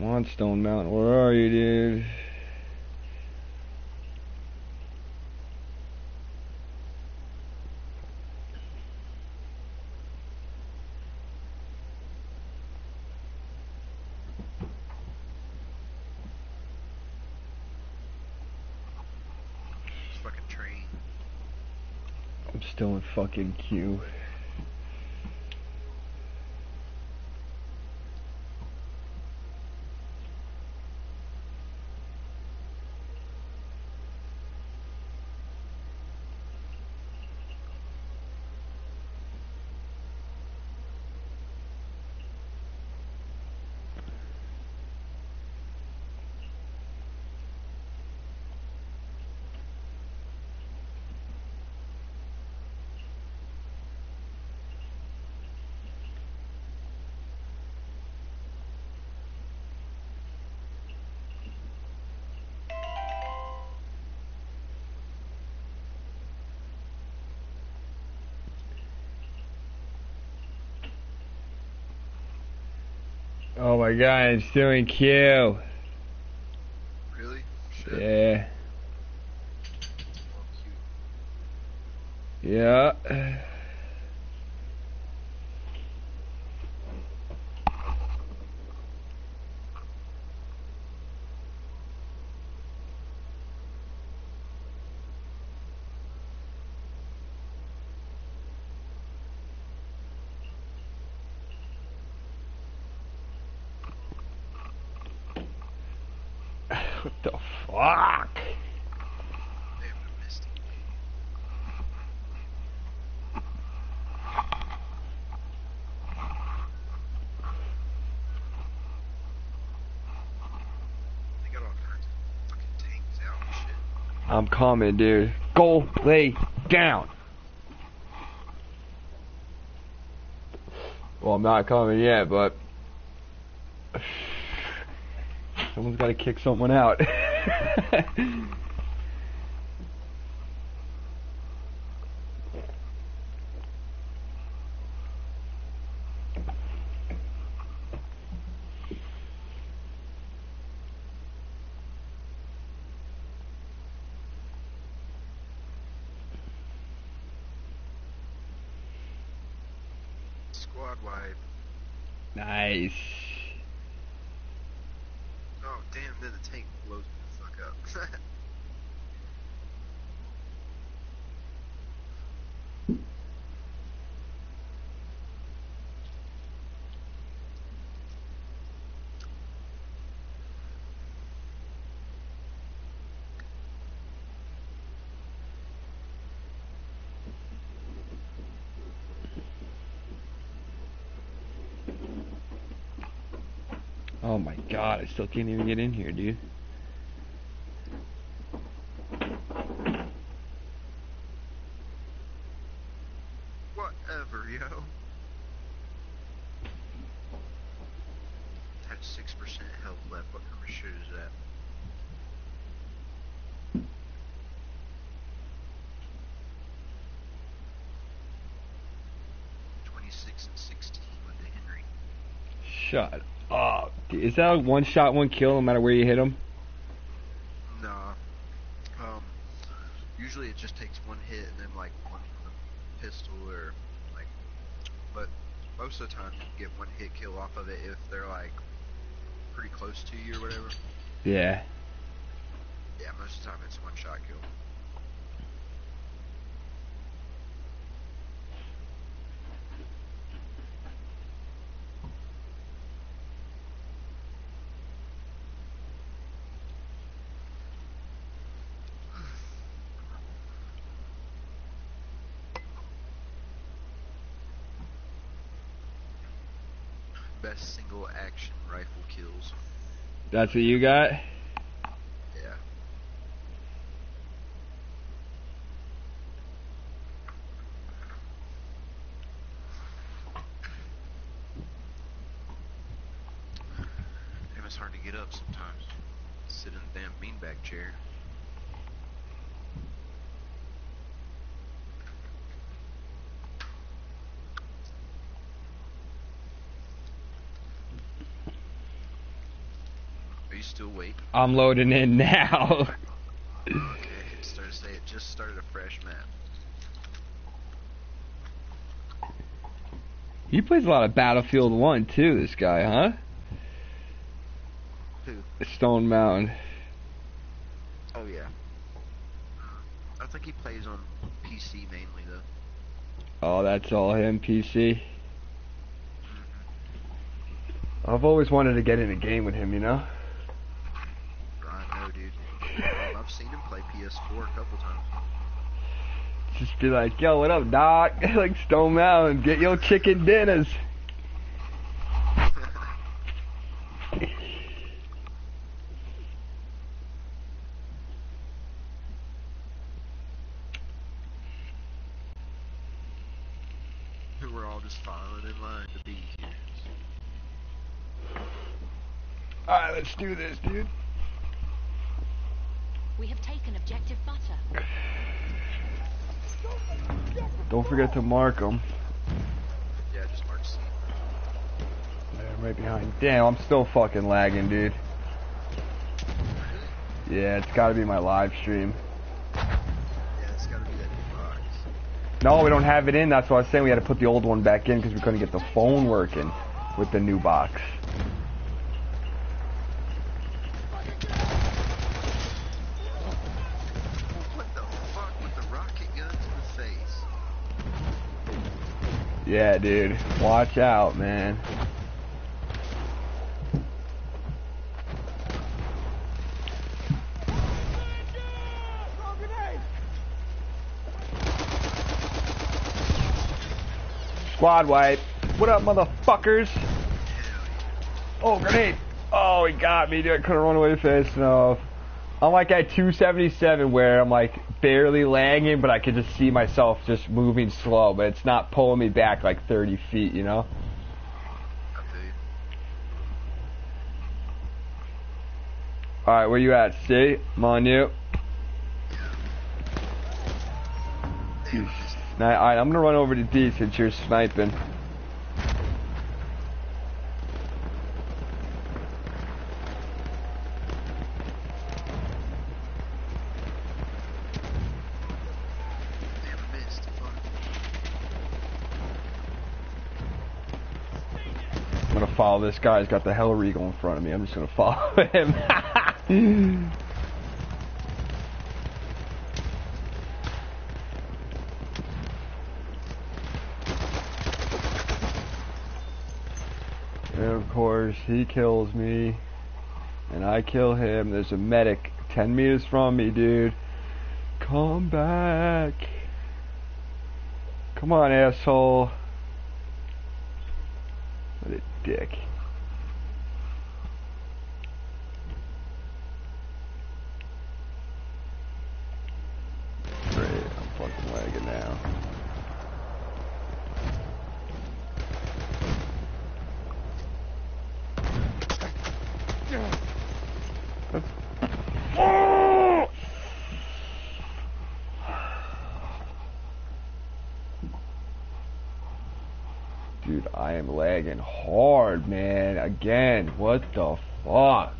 Come on, Stone Mountain. Where are you, dude? Fucking. I'm still in fucking queue. Oh my god, still in queue. Really? Shit. Yeah. Yeah. what the fuck? They have a misty. They got all kinds of fucking tanks out and Coming, dude. Go lay down. Well, I'm not coming yet, but someone's got to kick someone out. Squad wide. nice. Oh damn! Then the tank blows me the fuck up. Oh my god, I still can't even get in here, dude. Whatever, yo. Had six percent health left. What kind of shit is that? Twenty-six and sixteen with the Henry. Shut up. dude. Is that a one shot, one kill no matter where you hit them? Nah. Um. Usually it just takes one hit and then like one from the pistol or like. But most of the time you get one hit kill off of it if they're like pretty close to you or whatever. Yeah. Yeah, most of the time it's one shot kill. Best single action rifle kills. That's what you got? Yeah. Damn, it's hard to get up sometimes. Sit in the damn beanbag chair. you still waiting? I'm loading in now. Okay, it started it just started a fresh map. he plays a lot of Battlefield 1 too, this guy, huh? Who? Stone Mountain. Oh yeah. I think he plays on PC mainly though. Oh, that's all him, PC. Mm-hmm. I've always wanted to get in a game with him, you know? I know, dude. Um, I've seen him play PS4 a couple times. Just be like, yo, what up, doc? like Stone Mountain, get your chicken dinners. We're all just filing in line to be here. Alright, let's do this, dude. We have taken objective butter. Don't forget to mark them. Yeah, just mark C. I'm right behind. Damn, I'm still fucking lagging, dude. Yeah, it's gotta be my live stream. Yeah, it's gotta be that box. No, we don't have it in. That's why I was saying we had to put the old one back in because we couldn't get the phone working with the new box. Yeah, dude. Watch out, man. Squad wipe. What up, motherfuckers? Oh, grenade. Oh, he got me, dude. I couldn't run away fast enough. I'm like at 277 where I'm like barely lagging, but I can just see myself just moving slow, but it's not pulling me back like 30 feet, you know? Alright, where you at? See? I'm on you. Alright, I'm gonna run over to D since you're sniping. This guy. He's got the Hellriegel in front of me. I'm just gonna follow him. and of course, he kills me. And I kill him. There's a medic 10 meters from me, dude. Come back. Come on, asshole. Dick. I'm fucking lagging now. That's- Dude, I am lagging hard, man. Again, what the fuck?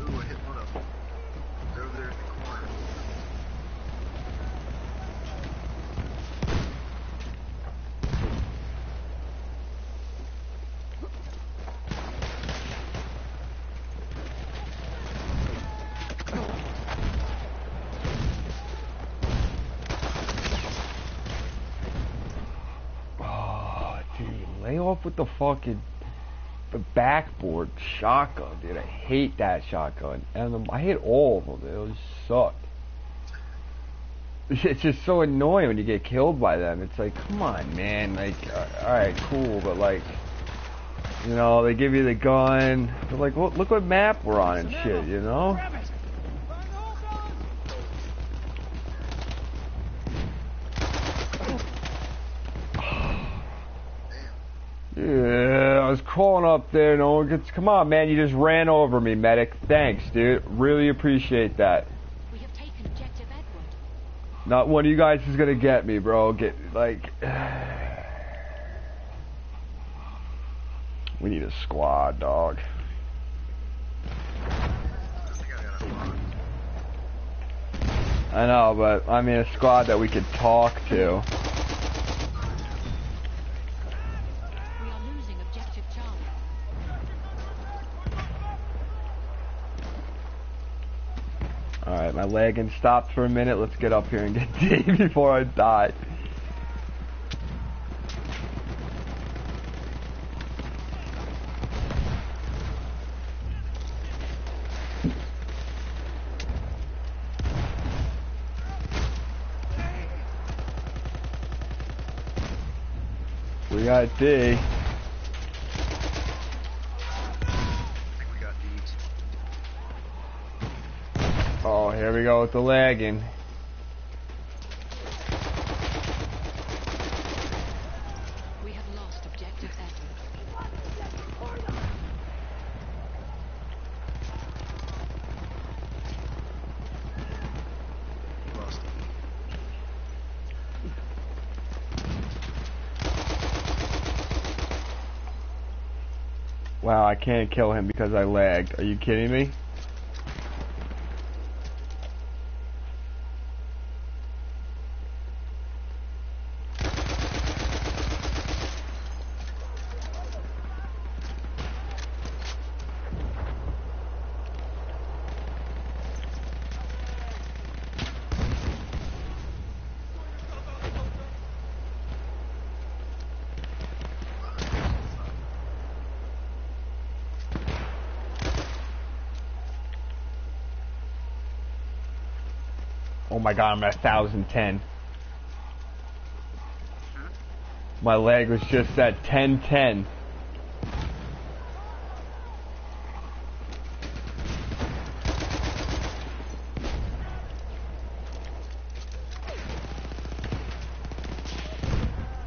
Ooh, I hit one of them. They're over there in the corner. Oh, dude, lay off with the fucking the backboard shotgun, dude. I hate that shotgun, and I hate all of them. Dude. Those suck. It's just so annoying when you get killed by them. It's like, come on, man. Like, uh, all right, cool, but like, you know, they give you the gun. They're like, well, look what map we're on and shit, you know? Damn. Yeah, was calling up there. No one gets. Come on, man. You just ran over me, medic. Thanks, dude. Really appreciate that. We have taken objective Edward. Not one of you guys is gonna get me, bro. Get like. We need a squad, dog. I think I got it locked. I know, but I mean a squad that we could talk to. My lagging stopped for a minute. Let's get up here and get D before I die. We got D. I think we got D's. Oh, here we go with the lagging. We have lost objective Edward. Lost. Wow, I can't kill him because I lagged. Are you kidding me? My god, I'm at 1010. My leg was just at 1010.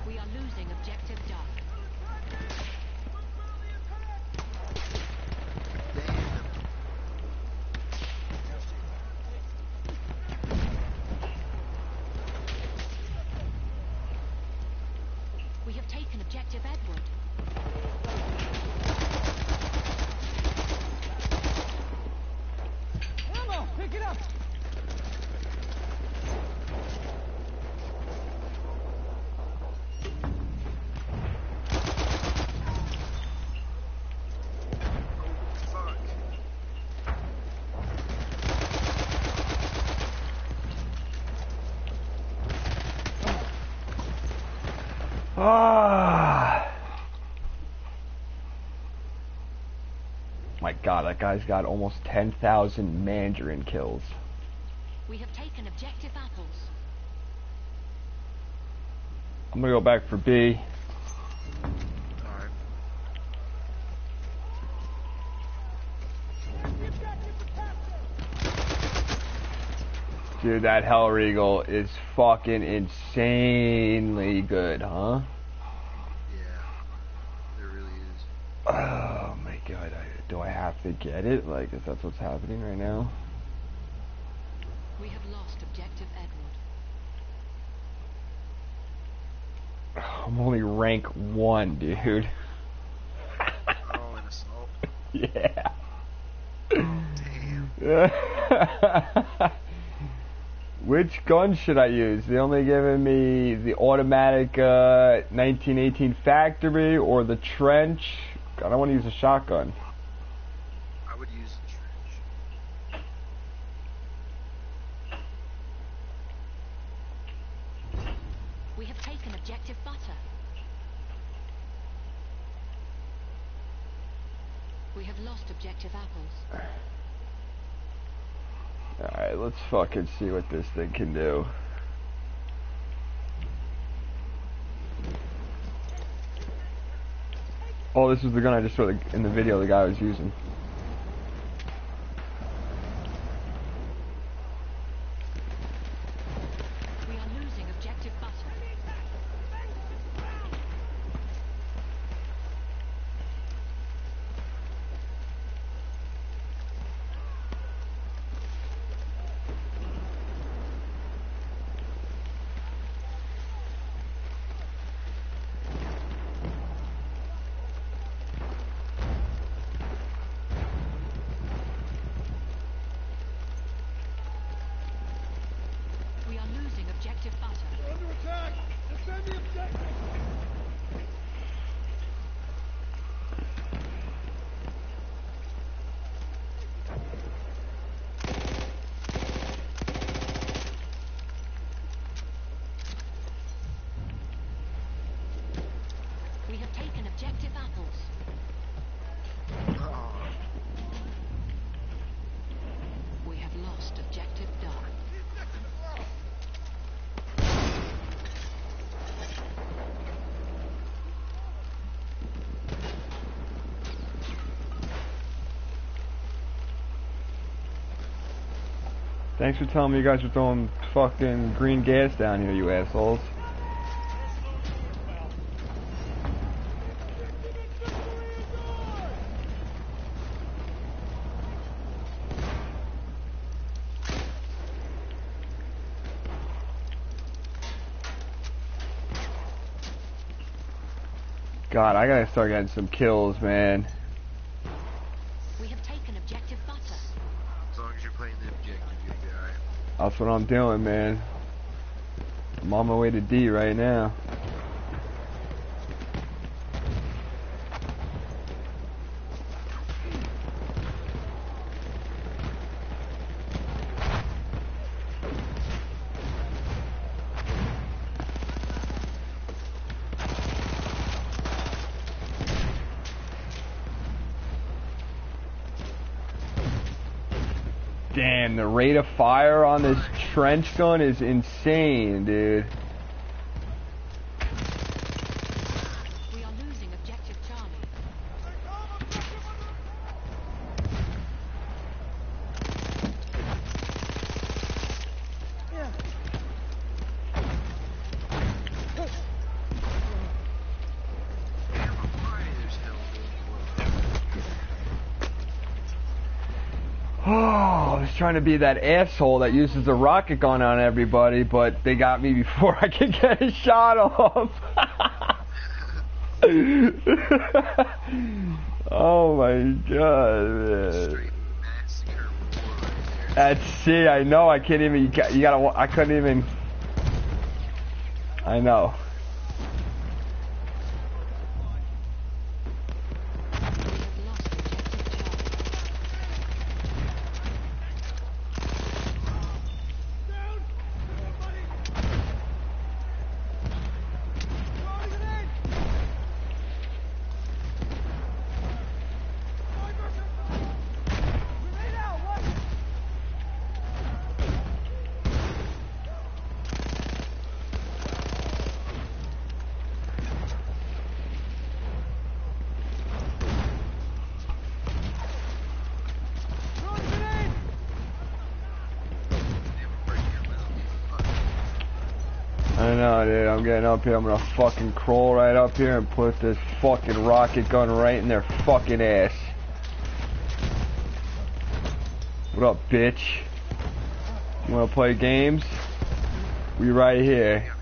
We are losing objective Duff. Damn. We have taken objective Edward. Fuck. Ah. My god, that guy's got almost 10,000 Mandarin kills. We have taken objective Apples. I'm gonna go back for B. Alright. Dude, that Hellriegel is fucking insanely good, huh? Yeah. There really is. Oh my god, I, do I have to get it? Like, if that's what's happening right now? We have lost objective Edward. I'm only rank one, dude. Oh, an assault. yeah. Damn. Which gun should I use? They only giving me the automatic uh, 1918 factory or the trench. I don't want to use a shotgun. I would use the trench. We have taken objective Butter. We have lost objective Apples. Alright, let's see what this thing can do. Oh, this is the gun I just saw in the video the guy was using. We are losing objective Butter. objective apples. Oh, We have lost objective dark. Thanks for telling me you guys are throwing fucking green gas down here, you assholes. God, I gotta start getting some kills, man. We have taken objective butter. as long as you're playing the objective, you'll be alright. That's what I'm doing, man. I'm on my way to D right now. Damn, the rate of fire on this trench gun is insane, dude. We are losing objective Charlie. Why there's hell Oh, I was trying to be that asshole that uses the rocket gun on everybody, but they got me before I could get a shot off. oh my god, man. That's see, I know I can't even. You, got, you gotta. I couldn't even. I know. We have lost objective Charlie. Damn, break your mouth. Fuck. I know, dude. I'm getting up here. I'm gonna fucking crawl right up here and put this fucking rocket gun right in their fucking ass. What up, bitch? You wanna play games? We right here.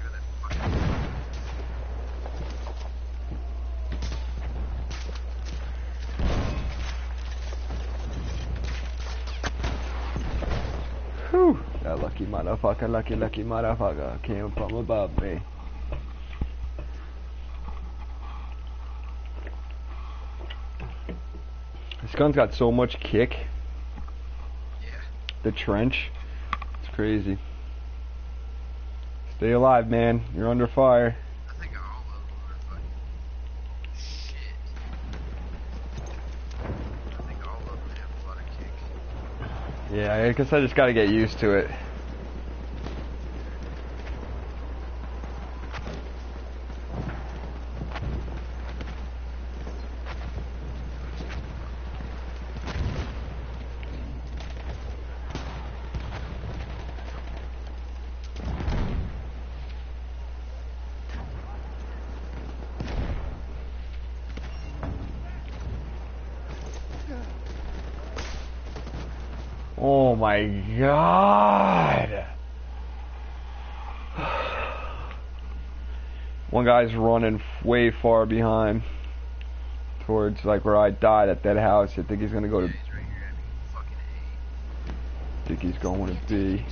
Whew. That lucky motherfucker, lucky, lucky motherfucker came from above me. Gun's got so much kick. Yeah. The trench. It's crazy. Stay alive, man. You're under fire. I think all of them are fucking shit. I think all of them have a lot of kick. Yeah, I guess I just gotta get used to it. Oh my god! One guy's running way far behind towards like where I died at that house. I think he's gonna go to. Yeah, he's right here at me. Fucking A. I think he's going to B.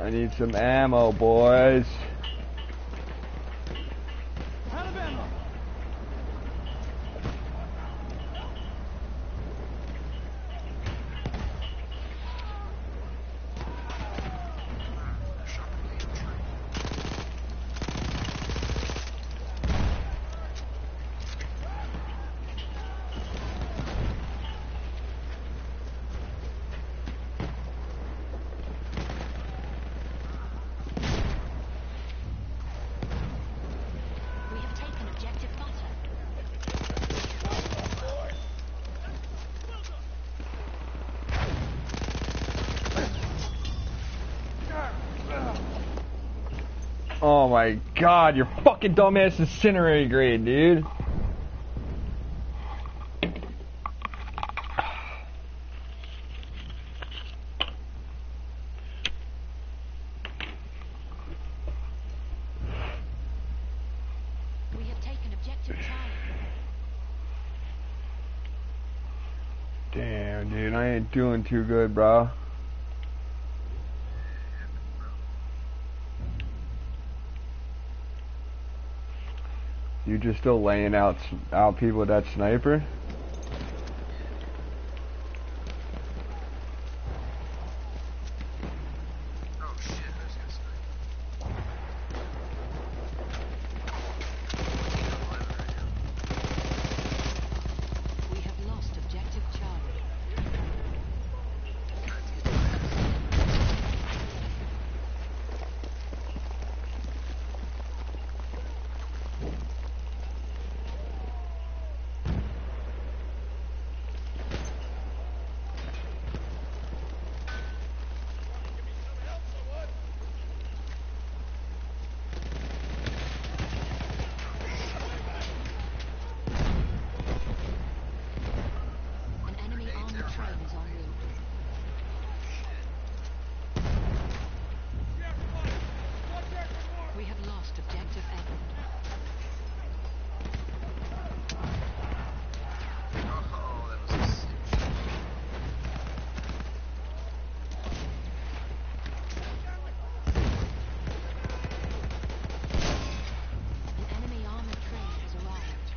I need some ammo, boys. God, your fucking dumbass incendiary grade, dude. We have taken objective Charlie. Damn, dude, I ain't doing too good, bro. Just still laying out out people with that sniper? Oh shit, I was gonna say. We have lost objective Charlie. An enemy armored train is en route. We have lost objective Edward. Oh, that was a sick shot. An enemy armored train has arrived.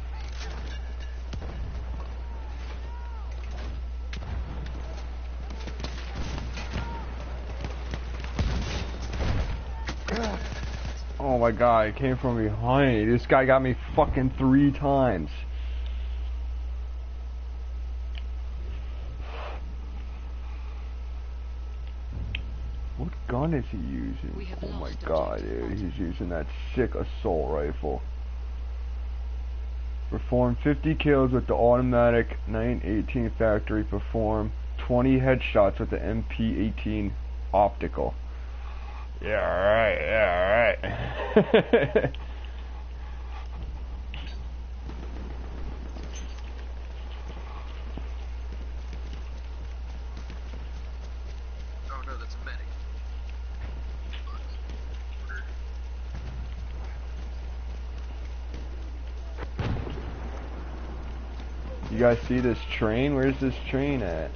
It came from behind. This guy got me fucking three times. What gun is he using? Oh my god, dude, he's using that sick assault rifle. Perform 50 kills with the automatic 918 factory. Perform 20 headshots with the MP18 optical. Yeah, alright, yeah, alright. Oh no, that's a you guys see this train? Where's this train at?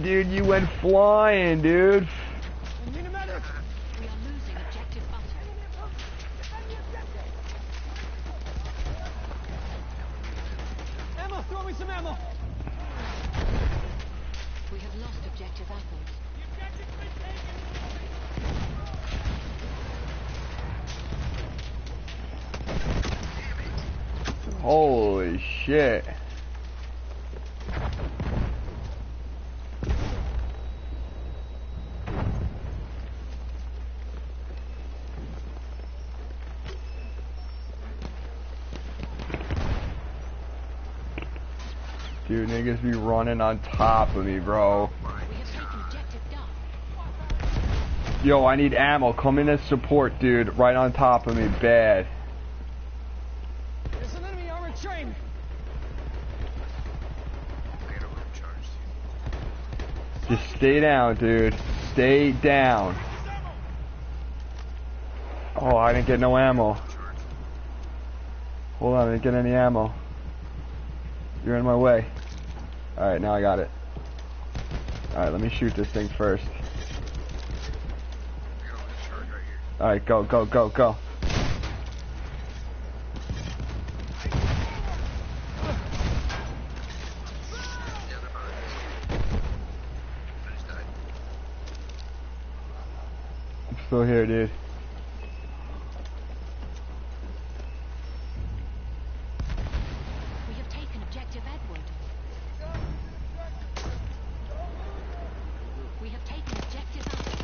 Dude, you went flying, dude. We are losing objective butter. Ammo, throw me some ammo. We have lost objective apples. Holy shit. Dude, niggas be running on top of me, bro. We have taken objective Duff. Yo, I need ammo. Come in as support, dude. Right on top of me. Bad. There's an enemy armored train. I got a room charge. Just stay down, dude. Stay down. Oh, I didn't get no ammo. Hold on, I didn't get any ammo. You're in my way. Alright, now I got it. Alright, let me shoot this thing first. Alright, go, go, go, go. I'm still here, dude. We have taken objective Edward. We have taken objective Alpha.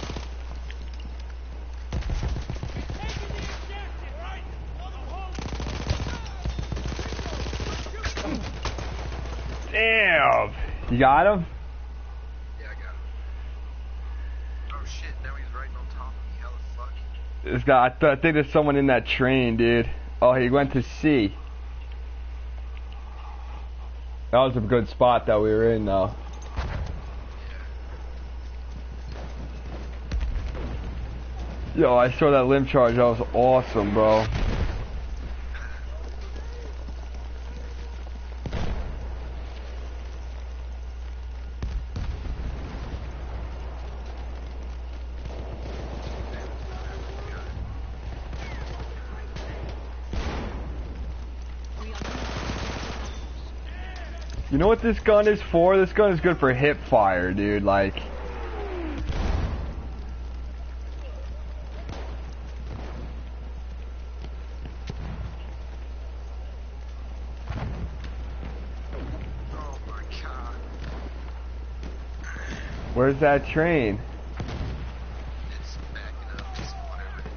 Damn! You got him? Yeah, I got him. Oh shit, now he's right on top of me. How the fuck? This guy, I, th- I think there's someone in that train, dude. Oh, he went to C. That was a good spot that we were in, though. Yo, I saw that limb charge. That was awesome, bro. You know what this gun is for? This gun is good for hip fire, dude. Like, where's that train? It's backing up. Just whatever they need.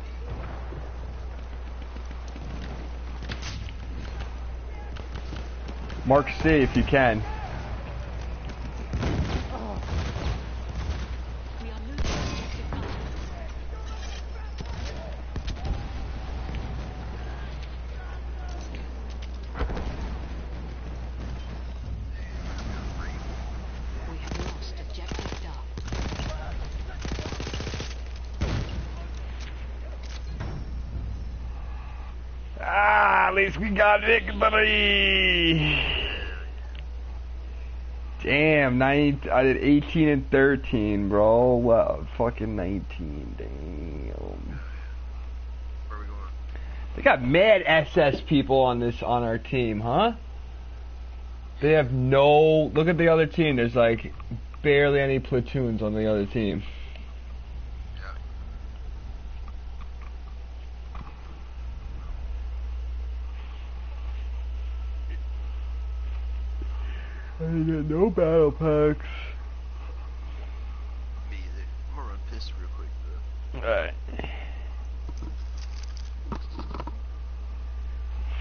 Mark C if you can. We are losing objective butter. We have lost objective Duff. Ah, at least we got victory. Damn, nine. I did 18 and 13, bro. Wow, fucking 19. Damn. Where are we going? They got mad SS people on this on our team, huh? They have no. Look at the other team. There's like barely any platoons on the other team. Yeah. I didn't get no battle packs. Me either. I'm gonna run pistol real quick though. Alright.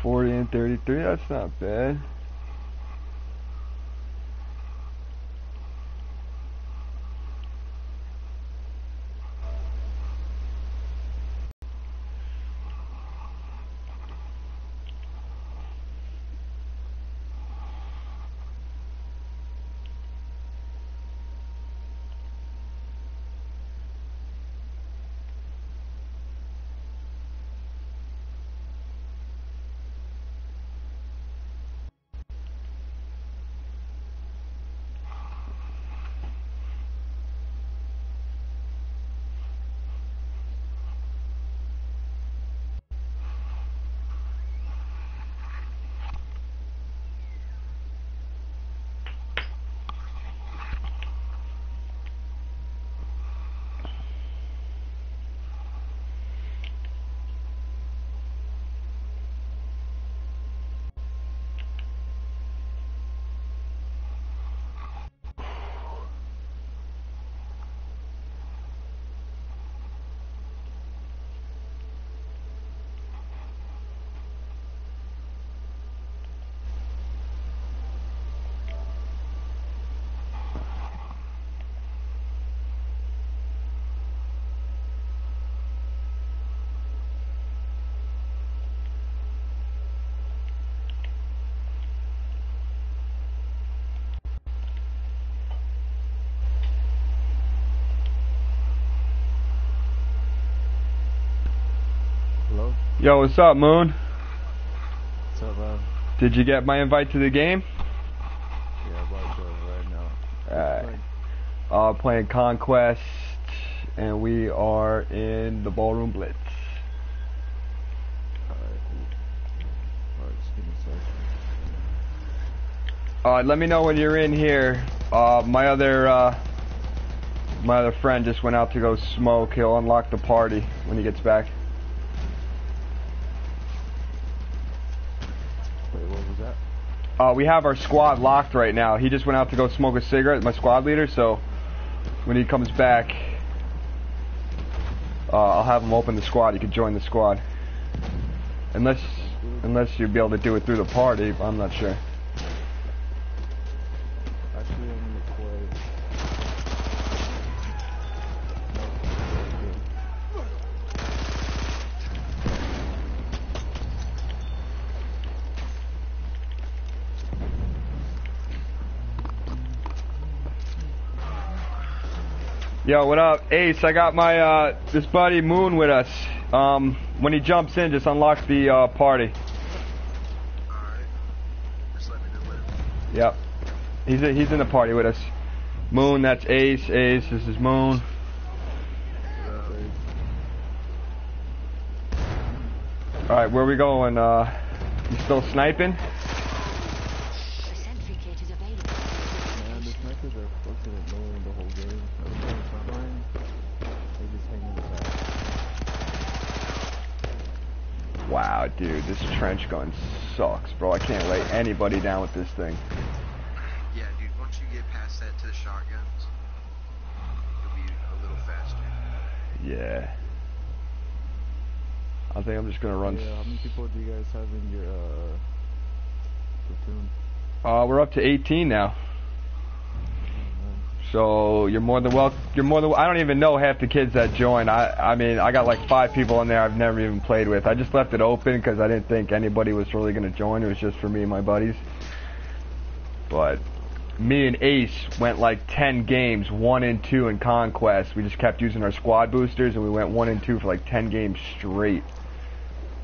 40 33, that's not bad. Yo, what's up, Moon? What's up, man? Did you get my invite to the game? Yeah, I'm about to right now. Alright. Uh, playing Conquest, and we are in the Ballroom Blitz. Alright. Alright, just give me a second. Uh, let me know when you're in here. Uh, my other, uh, my other friend just went out to go smoke. He'll unlock the party when he gets back. Uh, we have our squad locked right now. He just went out to go smoke a cigarette, my squad leader, so when he comes back, uh, I'll have him open the squad. You can join the squad. Unless, unless you'd be able to do it through the party, I'm not sure. Yo, what up? Ace, I got my, uh, this buddy Moon with us. Um, when he jumps in, just unlock the, uh, party. Alright. Just let me know when. Yep. He's, he's in the party with us. Moon, that's Ace. Ace, this is Moon. Alright, where we going? Uh, you still sniping? The sentry kit is available. Man, the snipers are fucking annoying the whole game. Every time I'm trying, they just hang in the back. Wow, dude, this trench gun sucks, bro. I can't lay anybody down with this thing. Yeah, dude, once you get past that to the shotguns, you'll be a little faster. Yeah. I think I'm just gonna run. Yeah, how many people do you guys have in your, uh, platoon? Uh, we're up to 18 now. So you're more than welcome. You're more than. I don't even know half the kids that join. I I mean I got like five people in there I've never even played with. I just left it open because I didn't think anybody was really gonna join. It was just for me and my buddies. But me and Ace went like 10 games, one and two in Conquest. We just kept using our squad boosters and we went one and two for like 10 games straight.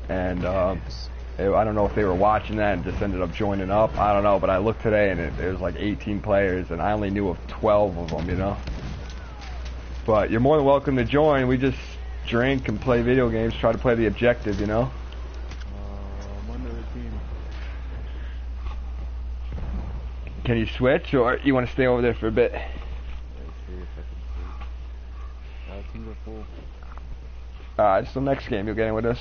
And um, it- I don't know if they were watching that and just ended up joining up. I don't know, but I looked today and it, it was like 18 players, and I only knew of 12 of them, you know. But you're more than welcome to join. We just drink and play video games, try to play the objective, you know. Uh, I'm under the team. Can you switch, or you want to stay over there for a bit? Let's see I can see. Uh, teams are full. Alright, so next game you'll get in with us.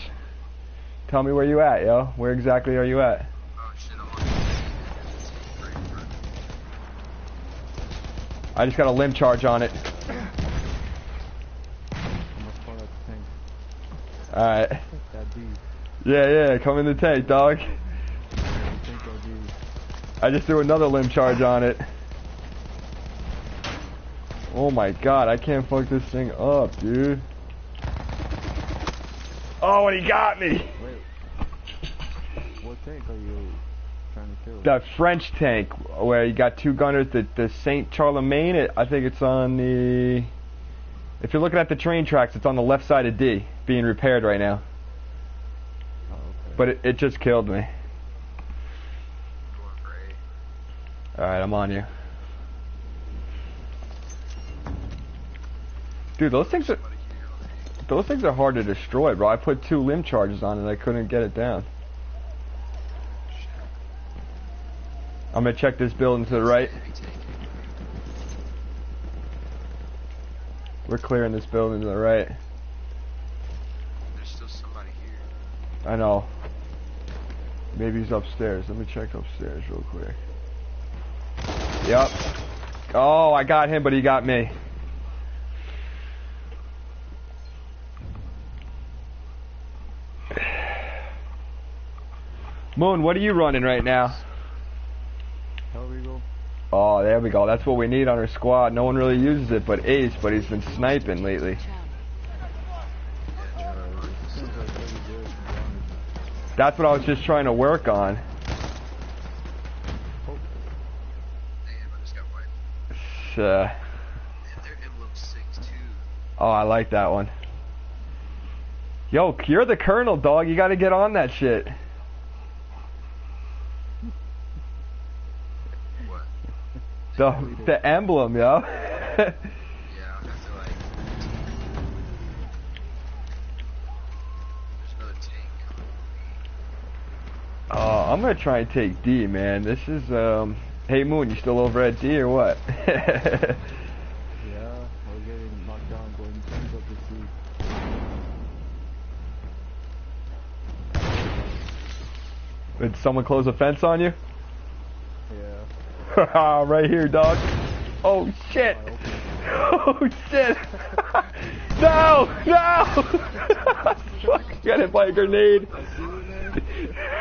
Tell me where you at, yo. Where exactly are you at? Oh. I just got a limb charge on it. Alright. Yeah, yeah, come in the tank, dog. I just threw another limb charge on it. Oh my god, I can't fuck this thing up, dude. Oh, and he got me! Tank are you trying to kill? That French tank where you got two gunners, the, the Saint Charlemagne, it, I think it's on the... If you're looking at the train tracks, it's on the left side of D, being repaired right now. Oh, okay. But it, it just killed me. Alright, I'm on you. Dude, those things are... Somebody here on the Those things are hard to destroy, bro. I put two limb charges on it and I couldn't get it down. I'm gonna check this building to the right. We're clearing this building to the right. There's still somebody here. I know. Maybe he's upstairs. Let me check upstairs real quick. Yep. Oh, I got him, but he got me. Moon, what are you running right now? Oh, there we go. That's what we need on our squad. No one really uses it but Ace, but he's been sniping lately. To. That's what I was just trying to work on. Oh, got uh, oh, I like that one. Yo, you're the colonel, dog. You gotta get on that shit. The the emblem, yo. Yeah, I feel like. There's another tank coming. oh, I'm gonna try and take D, man. This is um. Hey Moon, you still over at D or what? Yeah, we're getting knocked down going up the sea. Did someone close a fence on you? Right here, dog. Oh shit! Oh shit! no! No! Fuck, got hit by a grenade.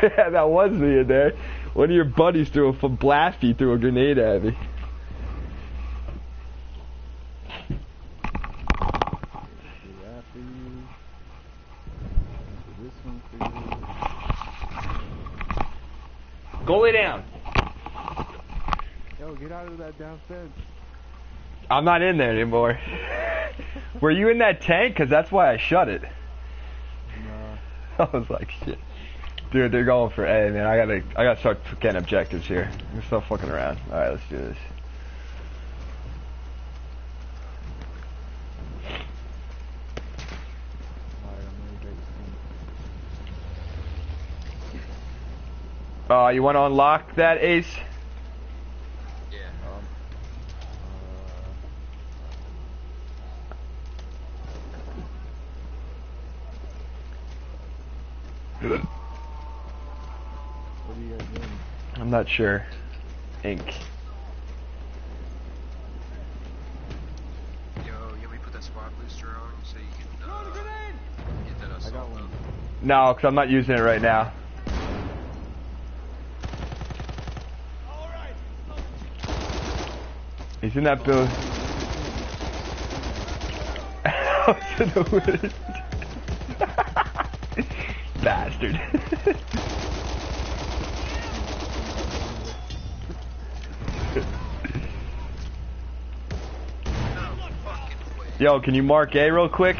yeah, that was me in there. One of your buddies threw a blasty threw a grenade at me. Do that for you. Do this one for you. Go lay down. Yo, get out of that damn fence. I'm not in there anymore. Were you in that tank? Cause that's why I shut it. Nah. I was like, shit. Dude, they're going for A, man. I gotta, I gotta start getting objectives here. I'm stop fucking around. All right, let's do this. Alright, I'm gonna get some. Uh, you want to unlock that ace? Yeah. Um, uh, what are you guys doing? I'm not sure. Ink. Yo, you want me put that squad booster on so you can uh, get that I assault got one. No, because I'm not using it right now. He's in that building. to the woods. Bastard. No fucking way. Yo, can you mark A real quick?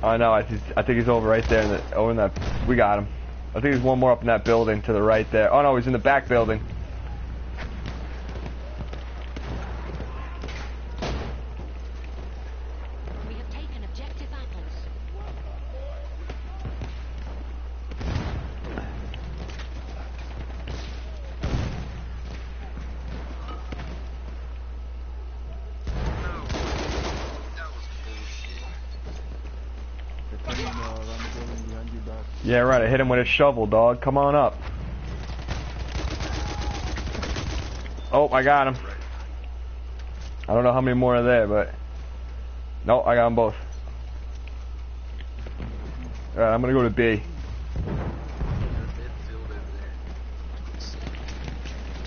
I no, I, just, I think he's over right there. In the, over in that. We got him. I think there's one more up in that building to the right there. Oh no, he's in the back building. We have taken objective apples. No. That was bullshit. They're coming uh, around the building behind you back. Hit him with a shovel, dog. Come on up. Oh, I got him. I don't know how many more are there, but no, I got them both. All right, I'm gonna go to B.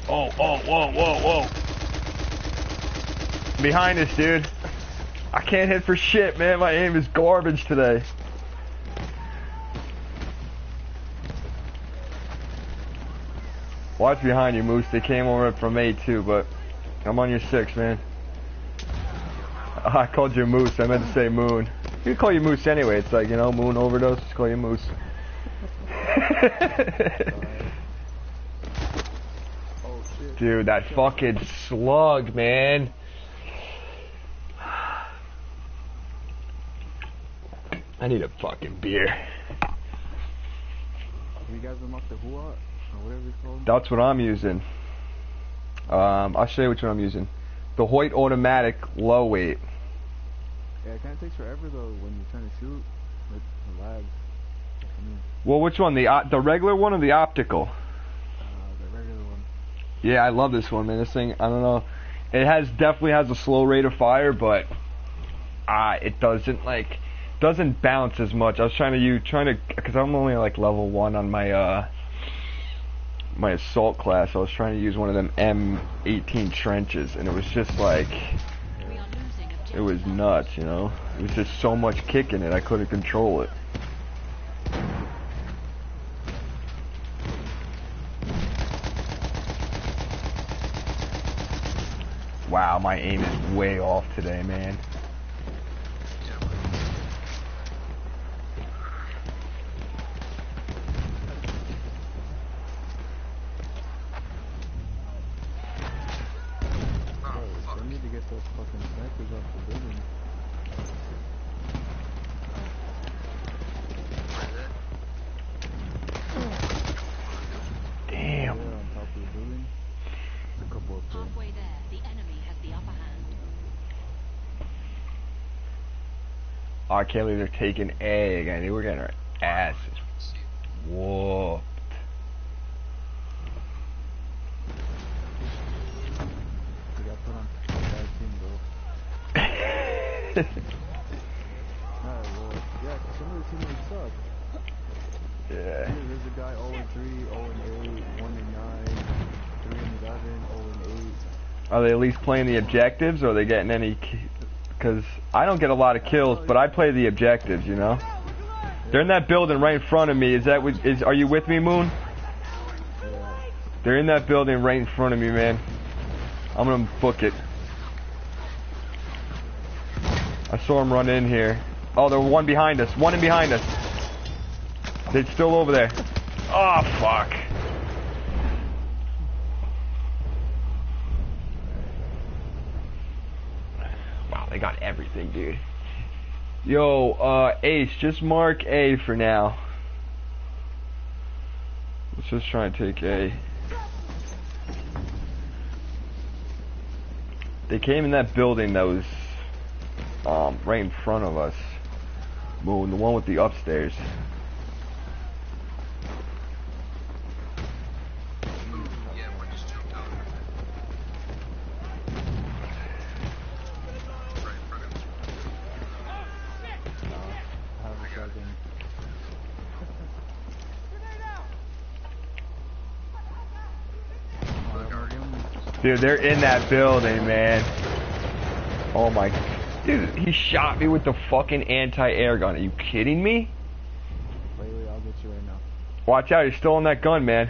Oh, oh, whoa, whoa, whoa! Behind us, dude. I can't hit for shit, man. My aim is garbage today. Watch behind you, Moose. They came over from A too, but I'm on your six, man. I called you Moose. I meant to say Moon. You call you Moose anyway. It's like, you know, Moon overdose. Just call you Moose. Dude, that fucking slug, man. I need a fucking beer. Have you guys unlocked the Huot or whatever it's called? That's what I'm using. Um, I'll show you which one I'm using. The Huot Automatic Low Weight. Yeah, it kind of takes forever though when you're trying to shoot. With the lags. I mean, Well, which one? The op- the regular one or the optical? uh, the regular one. Yeah, I love this one, man. This thing, I don't know. It has definitely has a slow rate of fire, but ah, it doesn't like doesn't bounce as much. I was trying to use trying to because I'm only like level one on my uh my assault class. I was trying to use one of them M18 trenches, and it was just like it was nuts, you know. It was just so much kick in it, I couldn't control it. Wow, my aim is way off today, man. those fucking snipers off the building. Damn. Yeah, on top of the building. A couple up there. Halfway there, the enemy has the upper hand. Oh, I can't believe they're taking A again. Dude, we're getting our asses whooped. We got put on bad team, bro. Alright, well, yeah, 'cause some of the teammates suck. yeah. There's a guy 0 and 3, 0 and 8, 1 and 9, 3 and 11, 0 and 8. Are they at least playing the objectives, or are they getting any? Because I don't get a lot of kills, but I play the objectives. You know. They're in that building right in front of me. Is that is? Are you with me, Moon? They're in that building right in front of me, man. I'm gonna book it. I saw him run in here. Oh, there's one behind us. One in behind us. They're still over there. Oh, fuck. Wow, they got everything, dude. Yo, uh, Ace, just mark A for now. Let's just try and take A. They came in that building that was um, right in front of us. Moon, the one with the upstairs. Dude, they're in that building, man. Oh my. Dude, he shot me with the fucking anti-air gun. Are you kidding me? Wait, wait, I'll get you right now. Watch out, you're still on that gun, man.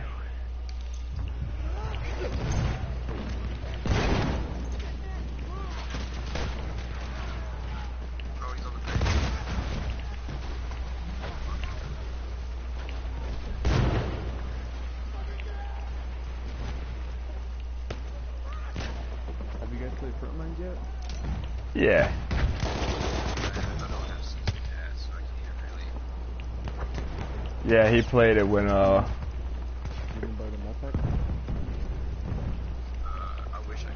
Oh, he's on the thing. Have you guys played Frontlines yet? Yeah. I don't have season pass, so I can't really. Yeah, he played it when, uh, You didn't buy the map pack? I wish I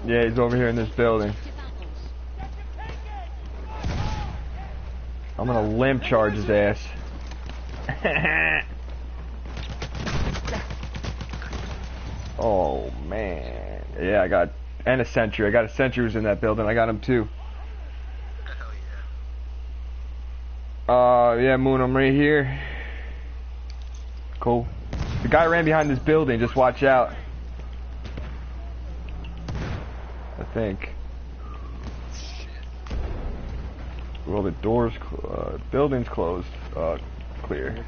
could. yeah, he's over here in this building. I'm gonna limp charge his ass. oh man. Yeah, I got and a sentry. I got a sentry who's in that building. I got him too. Hell Uh, yeah. yeah, Moon, I'm right here. Cool. The guy ran behind this building. Just watch out. I think. Well, the doors, cl- uh, building's closed. Uh, clear.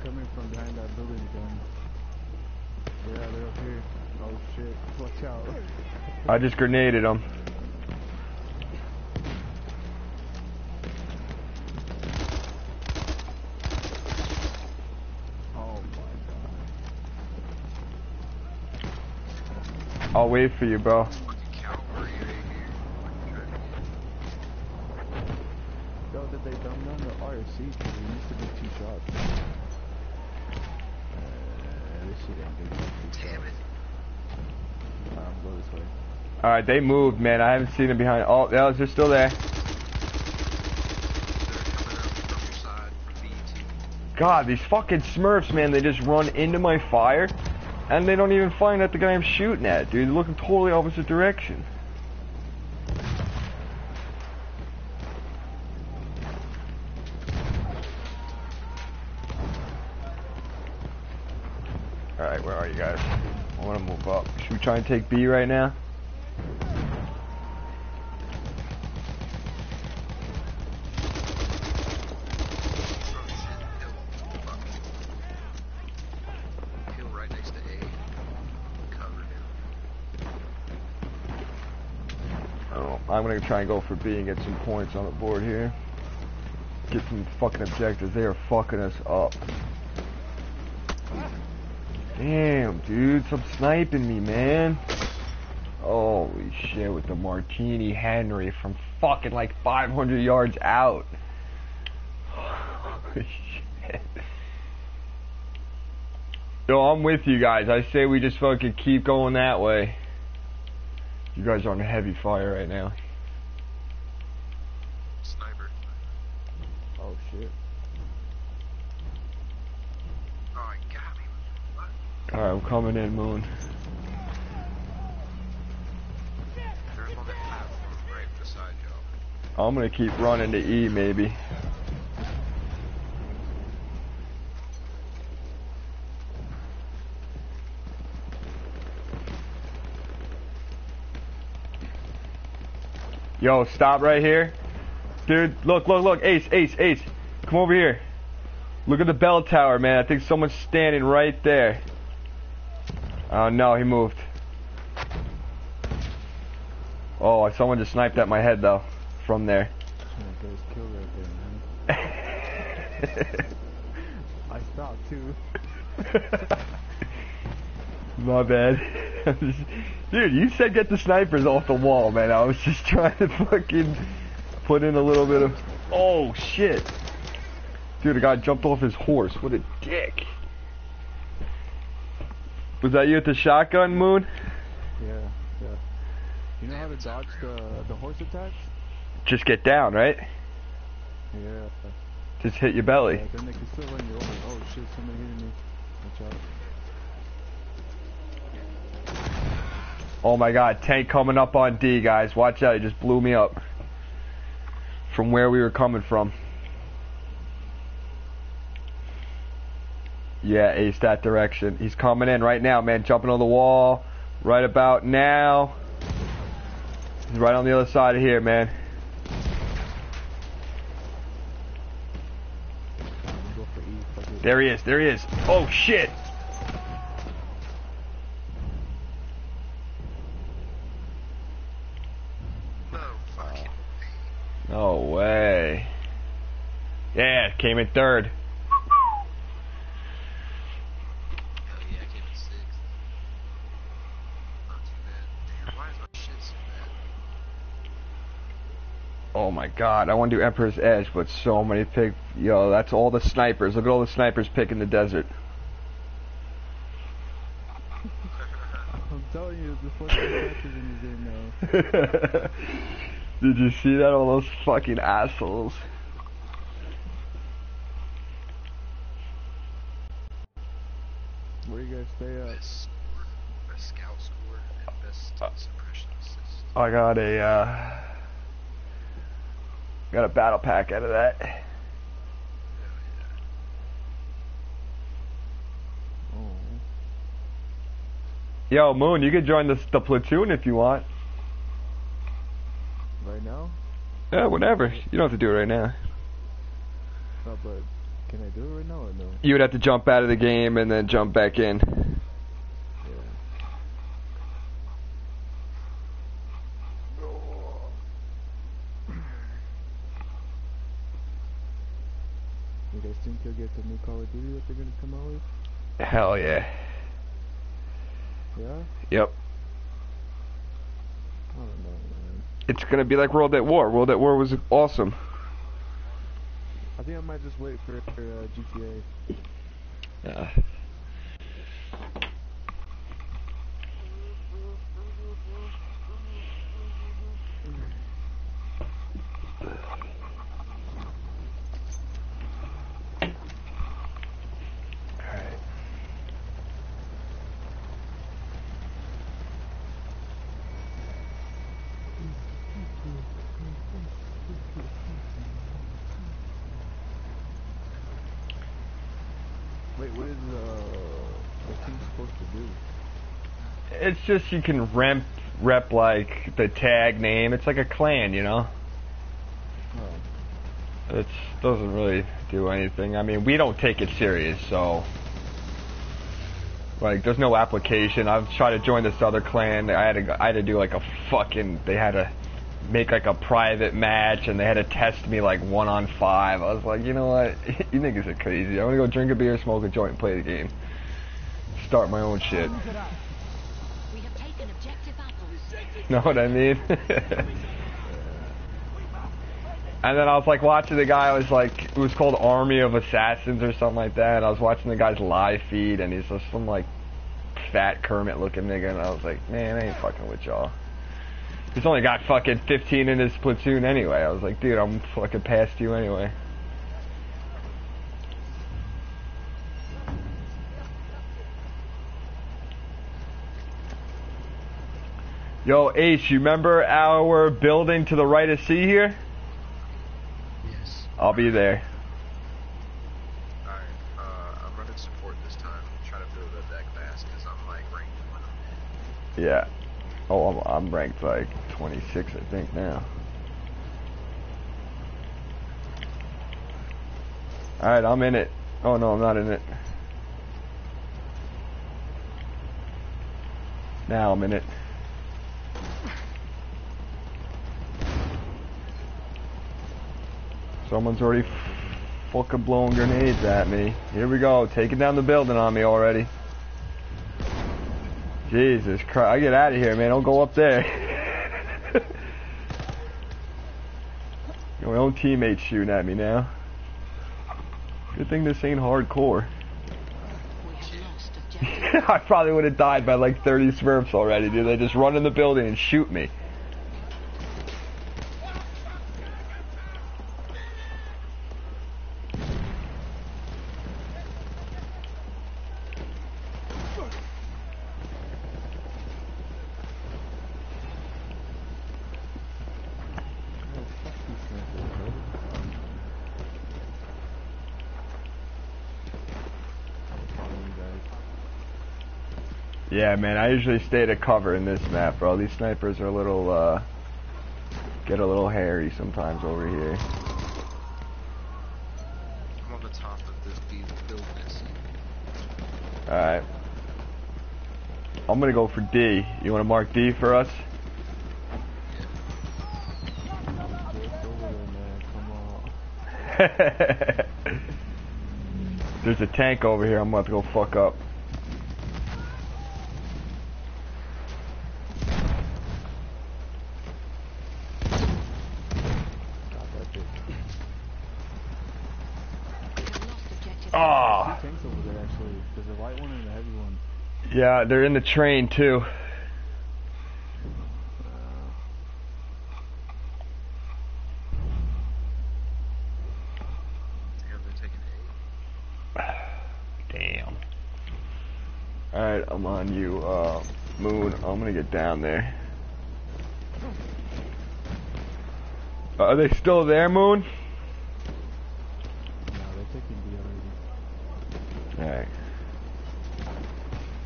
Yeah, they're up here. Oh shit, watch out. I just grenaded them. I'll wait for you, bro. Yo, did they dumb down the used to be two shots. Shit. Damn it. This way. All right, they moved, man. I haven't seen them behind. Oh, they're still there. God, these fucking Smurfs, man. They just run into my fire, and they don't even find out the guy I'm shooting at, dude. They're looking totally opposite direction. All right, where are you guys? I want to move up. Should we try and take B right now? Oh I'm gonna try and go for B and get some points on the board here. Get some fucking objectives. They are fucking us up. Damn, dude, stop sniping me, man. Holy shit, with the Martini Henry from fucking like 500 yards out. Holy shit. Yo, I'm with you guys. I say we just fucking keep going that way. You guys are on heavy fire right now. Sniper. Oh shit. Oh, he got me. What? Alright, I'm coming in, Moon. There's on that platform right beside y'all. I'm gonna keep running to E, maybe. Yo, stop right here. Dude, look, look, look. Ace, Ace, Ace. Come over here. Look at the bell tower, man. I think someone's standing right there. Oh, no, he moved. Oh, someone just sniped at my head, though. From there. Trying to get kill right there, man. I stopped too. My bad. Dude, you said get the snipers off the wall, man. I was just trying to fucking put in a little bit of. Oh shit! Dude, a guy jumped off his horse. What a dick! Was that you with the shotgun, Moon? Yeah, yeah. You know how to dodge the the horse attacks? Just get down, right? Yeah. Just hit your belly. Yeah, then they can still run you over. Oh shit, somebody hitting me. Watch out. Oh my god, tank coming up on D, guys. Watch out, he just blew me up. From where we were coming from. Yeah, ace that direction. He's coming in right now, man. Jumping on the wall. Right about now. He's right on the other side of here, man. I'm gonna go for. Fuck it. There he is, there he is. Oh shit! Oh, no fucking. No way. Yeah, came in third. Hell yeah, I came in sixth. Not too bad. Damn, why is my shit so bad? Oh my god, I want to do Empire's Edge, but so many pick. Yo, that's all the snipers. Look at all the snipers picking the desert. I'm telling you, the fucking catches in his game now. Did you see that? All those fucking assholes. Where you guys stay at? Best score, best scout score, and best Uh, suppression assist. I got a, uh, got a battle pack out of that. Yo, Moon, you can join the, the platoon if you want. Right now? Yeah, whatever. You don't have to do it right now. No, but can I do it right now or no? You would have to jump out of the game and then jump back in. Yeah. You guys think you'll get the new Call of Duty that they're gonna come out with? Hell yeah. Yeah? Yep. I don't know, man. It's gonna be like World at War. World at War was awesome. I think I might just wait for, for uh, GTA. Yeah. Alright. Wait, what is uh, the team supposed to do? It's just you can rep rep like the tag name. It's like a clan, you know. Hmm. Oh, It doesn't really do anything. I mean, we don't take it serious, so like, there's no application. I've tried to join this other clan. I had to, I had to do like a fucking. They had to make like a private match, and they had to test me like one on five. I was like, you know what? you niggas are crazy. I'm gonna go drink a beer, smoke a joint, and play the game. start my own shit. We have taken objective apples. Know what I mean? and then I was like watching the guy. I was like, it was called Army of Assassins or something like that. And I was watching the guy's live feed, and he's just some like fat Kermit looking nigga. And I was like, man, I ain't fucking with y'all. He's only got fucking 15 in his platoon anyway. I was like, dude, I'm fucking past you anyway. Yo, Ace, you remember our building to the right of C here? Yes. I'll be there. Alright, uh, I'm running support this time. Try to build up that class because I'm like ranked one. Yeah. Oh, I'm, I'm ranked like 26, I think now. Alright, I'm in it. Oh no, I'm not in it. Now I'm in it. Someone's already fucking blowing grenades at me. Here we go, taking down the building on me already. Jesus Christ, I get out of here, man. Don't go up there. My own teammates shooting at me now. Good thing this ain't hardcore. I probably would have died by like 30 smurfs already, dude. They just run in the building and shoot me. Oh, fuck these snipers, bro. I'm following you guys. Yeah, man, I usually stay to cover in this map, bro. These snipers are a little, uh, get a little hairy sometimes over here. I'm on the top of this B building. Alright. I'm gonna go for D. You wanna mark D for us? Just over there, man. Come on. There's a tank over here I'm about to go fuck up. God, that's it. We have lost objective Ah, Two tanks over there, actually. There's a light one and a heavy one. Yeah, they're in the train too. Uh, Damn, they're taking A. Damn. Alright, I'm on you, uh, Moon. I'm gonna get down there. Are they still there, Moon? no, they're taking B already. Alright.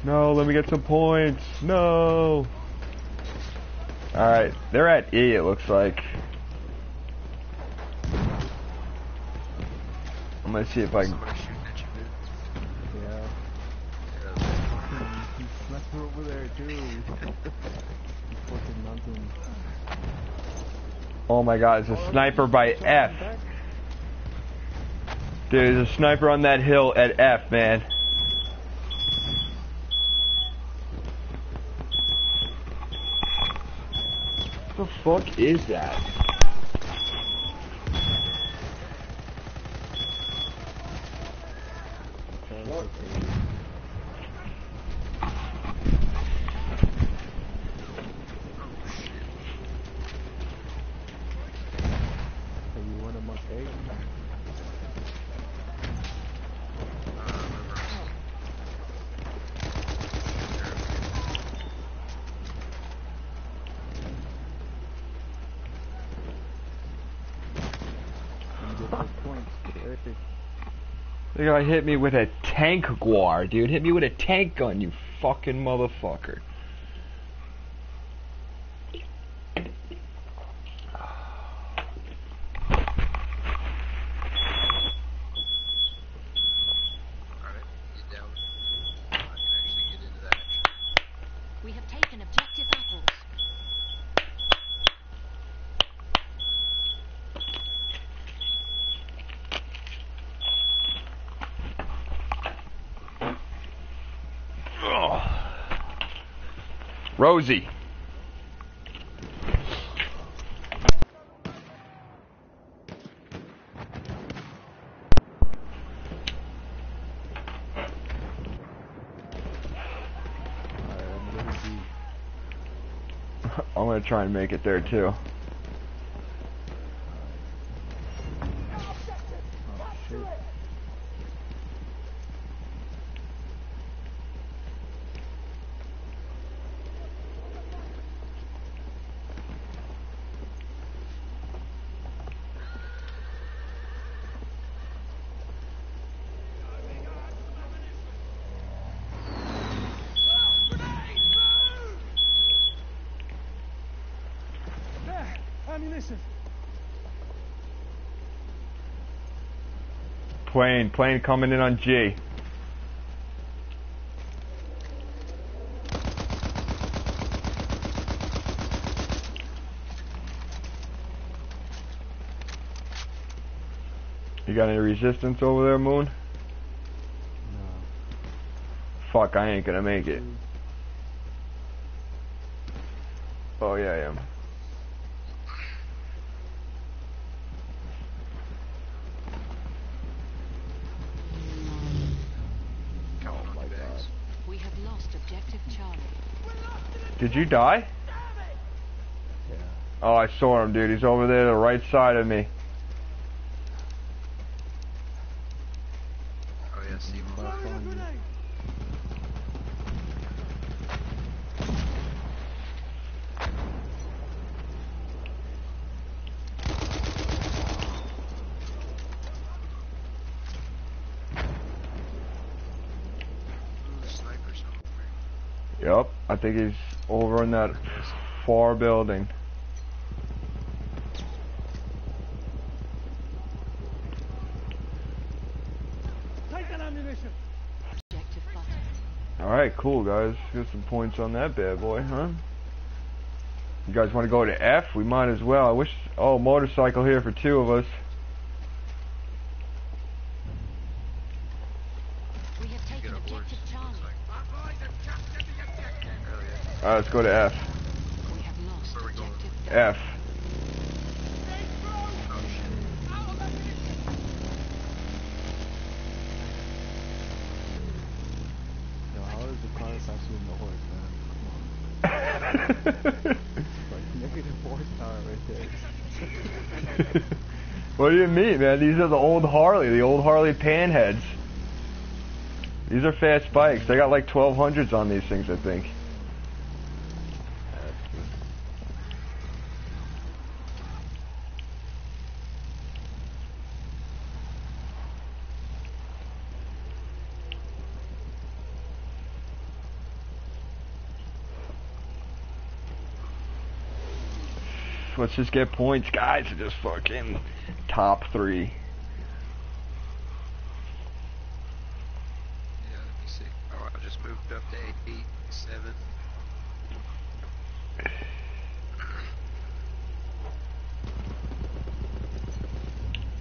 No, let me get some points. No. Alright, they're at E, it looks like. I'm gonna see if I can. Somebody shooting at you, dude. Yeah. Yeah, sniper over there, too. He's fucking nothing. Oh my god, it's a sniper by F. Dude, there's a sniper on that hill at F, man. What the fuck is that? That's okay. Hey, you want a much egg? uh, reverse. Let me get those points. Hey, The guy hit me with a tank guar, dude. Hit me with a tank gun, you fucking motherfucker. Alright, get down. I can actually get into that action. We have taken objective apples. I'm gonna try and make it there too. Oh shit. There! Ammunition! Plane, plane coming in on G. You got any resistance over there, Moon? No. Fuck, I ain't gonna make it. Mm. Oh yeah, I am. Count Oh on my the bags. We have lost objective Charlie. Did you die? Yeah. Oh, I saw him, dude. He's over there to the right side of me. Oh yeah, see him. Fire Throwing a on you. grenade! Ooh, sniper somewhere. Yep, I think he's over in that far building. Alright, cool, guys. Get some points on that bad boy, huh? You guys want to go to F? We might as well. I wish... Oh, motorcycle here for two of us. We have Get taken a horse. objective Charlie. Looks like. Oh Alright, let's go to F. We have lost Where we going? objective F. yeah. Oh shit. Yo, how is the car faster than the horse, man? Come on. Like negative horsepower right there. what do you mean, man? These are the old Harley, the old Harley panheads. These are fast bikes. They got like 1200s on these things, I think. Just get points, guys. Just fucking top three. Yeah, let me see. Oh, I just moved up to eight, eight, seven.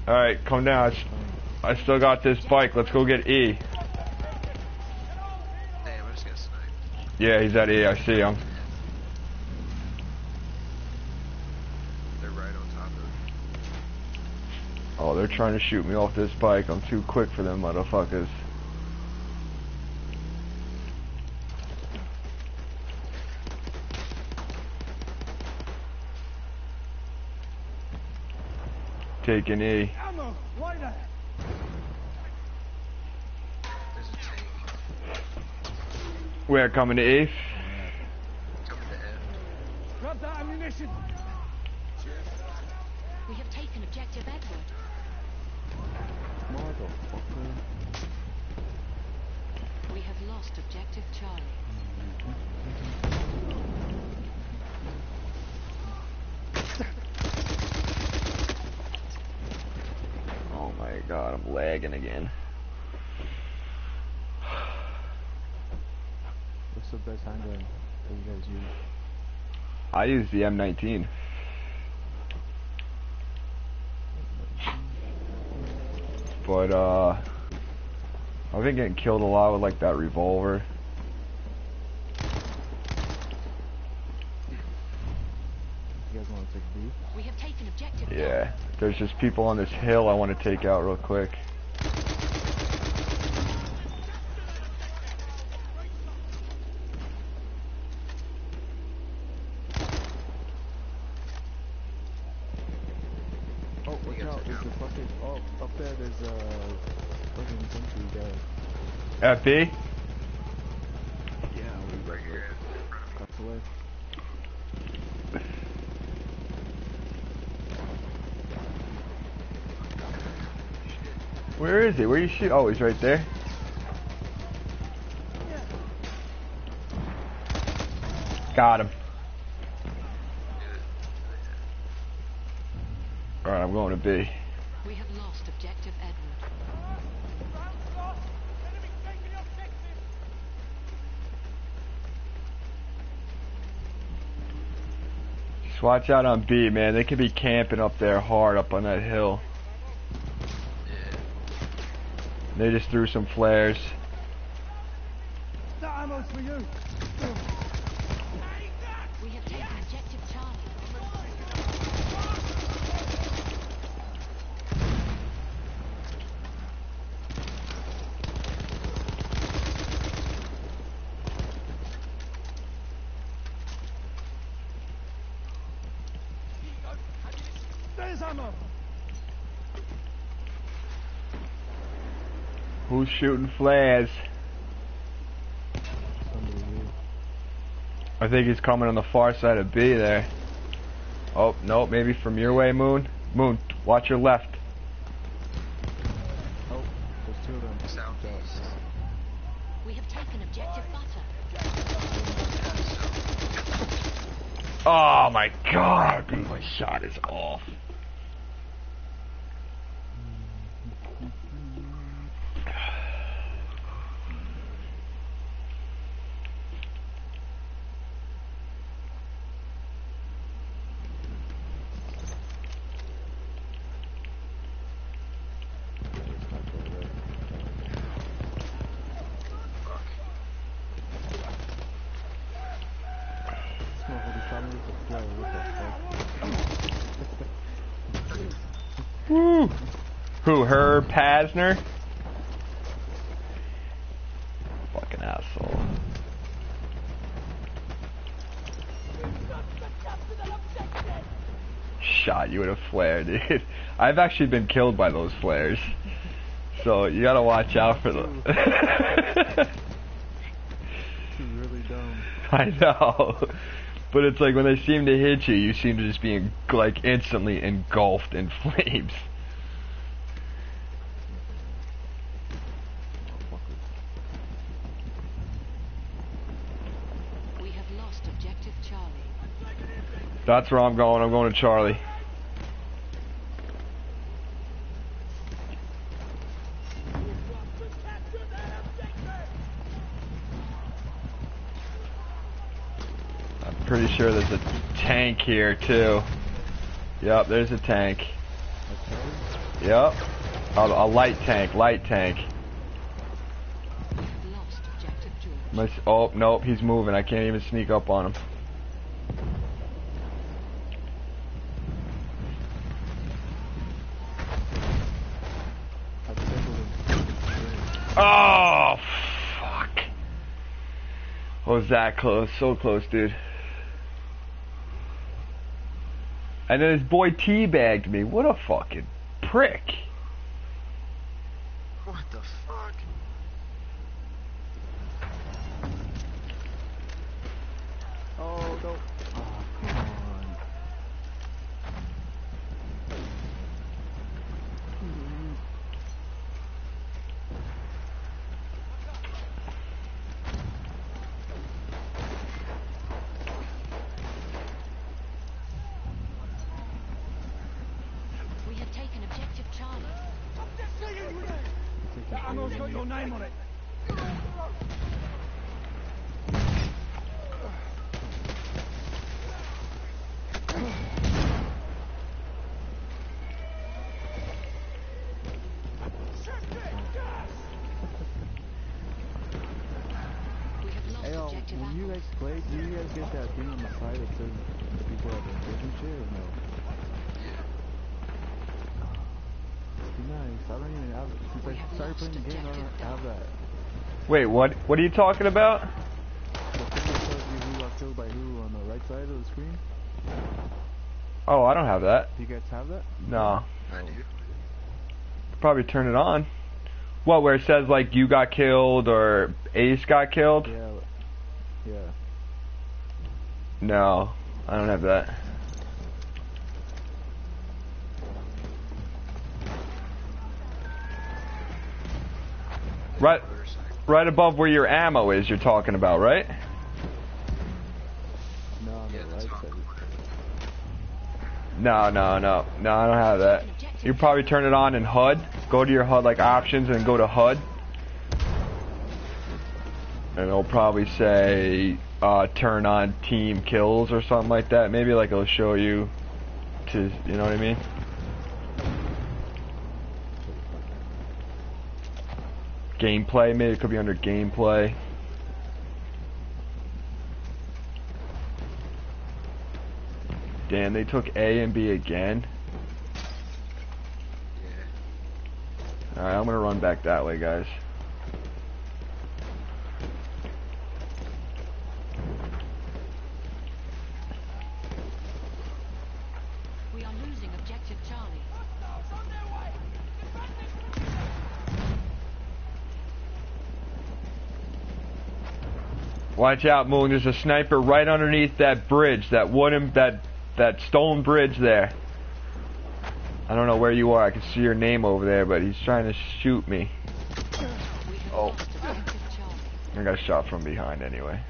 Alright, come down. I still got this bike. Let's go get E. Damn, I just got sniped. Yeah, he's at E. I see him. They're right on top of it. Oh, they're trying to shoot me off this bike. I'm too quick for them motherfuckers. Taking E. Ammo! Right there! There's a tank. We're coming to E. used the M19. But, uh, I've been getting killed a lot with, like, that revolver. Yeah, there's just people on this hill I want to take out real quick. Yeah, we right here. in front of me. Cuts away. Where is he? Where you shoot? Oh, he's right there. Got him. Alright, I'm going to B. We have lost objective Edward. Just watch out on B, man. They could be camping up there hard up on that hill. Yeah. They just threw some flares. That ammo's for you. We have taken objective Charlie. There's ammo. Who's shooting flares? I think he's coming on the far side of B there. Oh, no, maybe from your way, Moon. Moon, watch your left. Oh, there's two of them. Southeast. We have taken objective butter. Oh my god, my shot is off. This motherfucker shot me with a flare, what the fuck? Woo! Who, Pasner? Fucking asshole. Shot you with a flare, dude. I've actually been killed by those flares. So you gotta watch out for them. This is really dumb. I know. But it's like when they seem to hit you, you seem to just be like instantly engulfed in flames. We have lost objective Charlie. That's where I'm going. I'm going to Charlie. I'm pretty sure there's a tank here too. Yep, there's a tank. Okay. Yep. A, a light tank, light tank. We lost objective Must, oh, nope, he's moving. I can't even sneak up on him. I disabled him. Oh, fuck. That close? So close, dude. And then his boy teabagged me. What a fucking prick. What the fuck? Oh, no. Oh, come on. We have taken objective Charlie. That ammo's got your name on it. We have lost Hey, um, objective objective when you apples. guys play, do you guys get that thing on the side that says people have been taking shit or no? Yeah. Be nice. I don't even have since We I have started playing the lost game. I don't objective have that. Wait, what? What are you talking about? The thing that tells you who got killed by who on the right side of the screen. Oh, I don't have that. Do you guys have that? No. I do. Probably turn it on. What, where it says like you got killed or Ace got killed? Yeah. Yeah. No, I don't have that. Right. Right above where your ammo is. You're talking about, right? No, on Yeah, the the right side. No, no, no, no. I don't have that. You probably turn it on in HUD. Go to your HUD like options and go to HUD. And it'll probably say uh, turn on team kills or something like that. Maybe like it'll show you to, you know what I mean? Gameplay, maybe it could be under gameplay. Damn, they took A and B again. Alright, I'm gonna run back that way, guys. We are losing objective Charlie. Watch out, Moon. There's a sniper right underneath that bridge, that wooden, that that stone bridge there. I don't know where you are. I can see your name over there, but he's trying to shoot me. Oh. I got shot from behind anyway.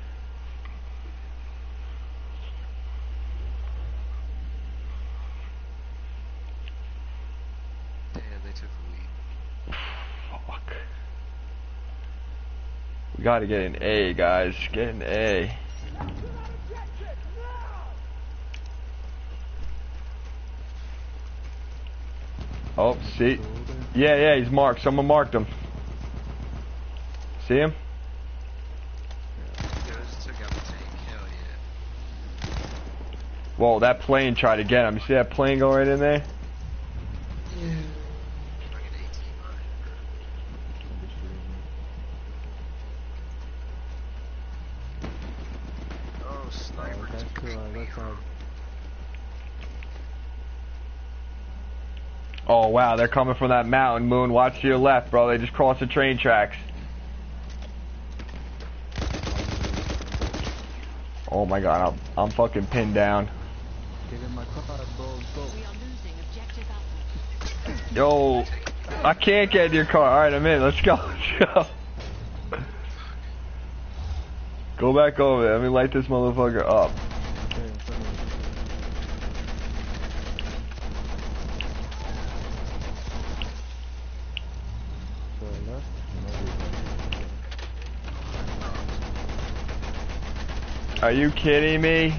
Damn, they took the lead. Fuck. We gotta get an A, guys. Get an A. Oh, see? Yeah, yeah, he's marked. Someone marked him. See him? Yeah, they just took out the tank. Hell yeah. Whoa, that plane tried to get him. You see that plane going right in there? Fucking 18 mine. Oh, sniper that's took to me our left side. Oh, wow, they're coming from that mountain, Moon. Watch to your left, bro. They just crossed the train tracks. Oh my god, I'm, I'm fucking pinned down. Yo, I can't get in your car. Alright, I'm in. Let's go. Let's go. Go back over there. Let me light this motherfucker up. Okay, in front of me. To our left. and over. Are you kidding me?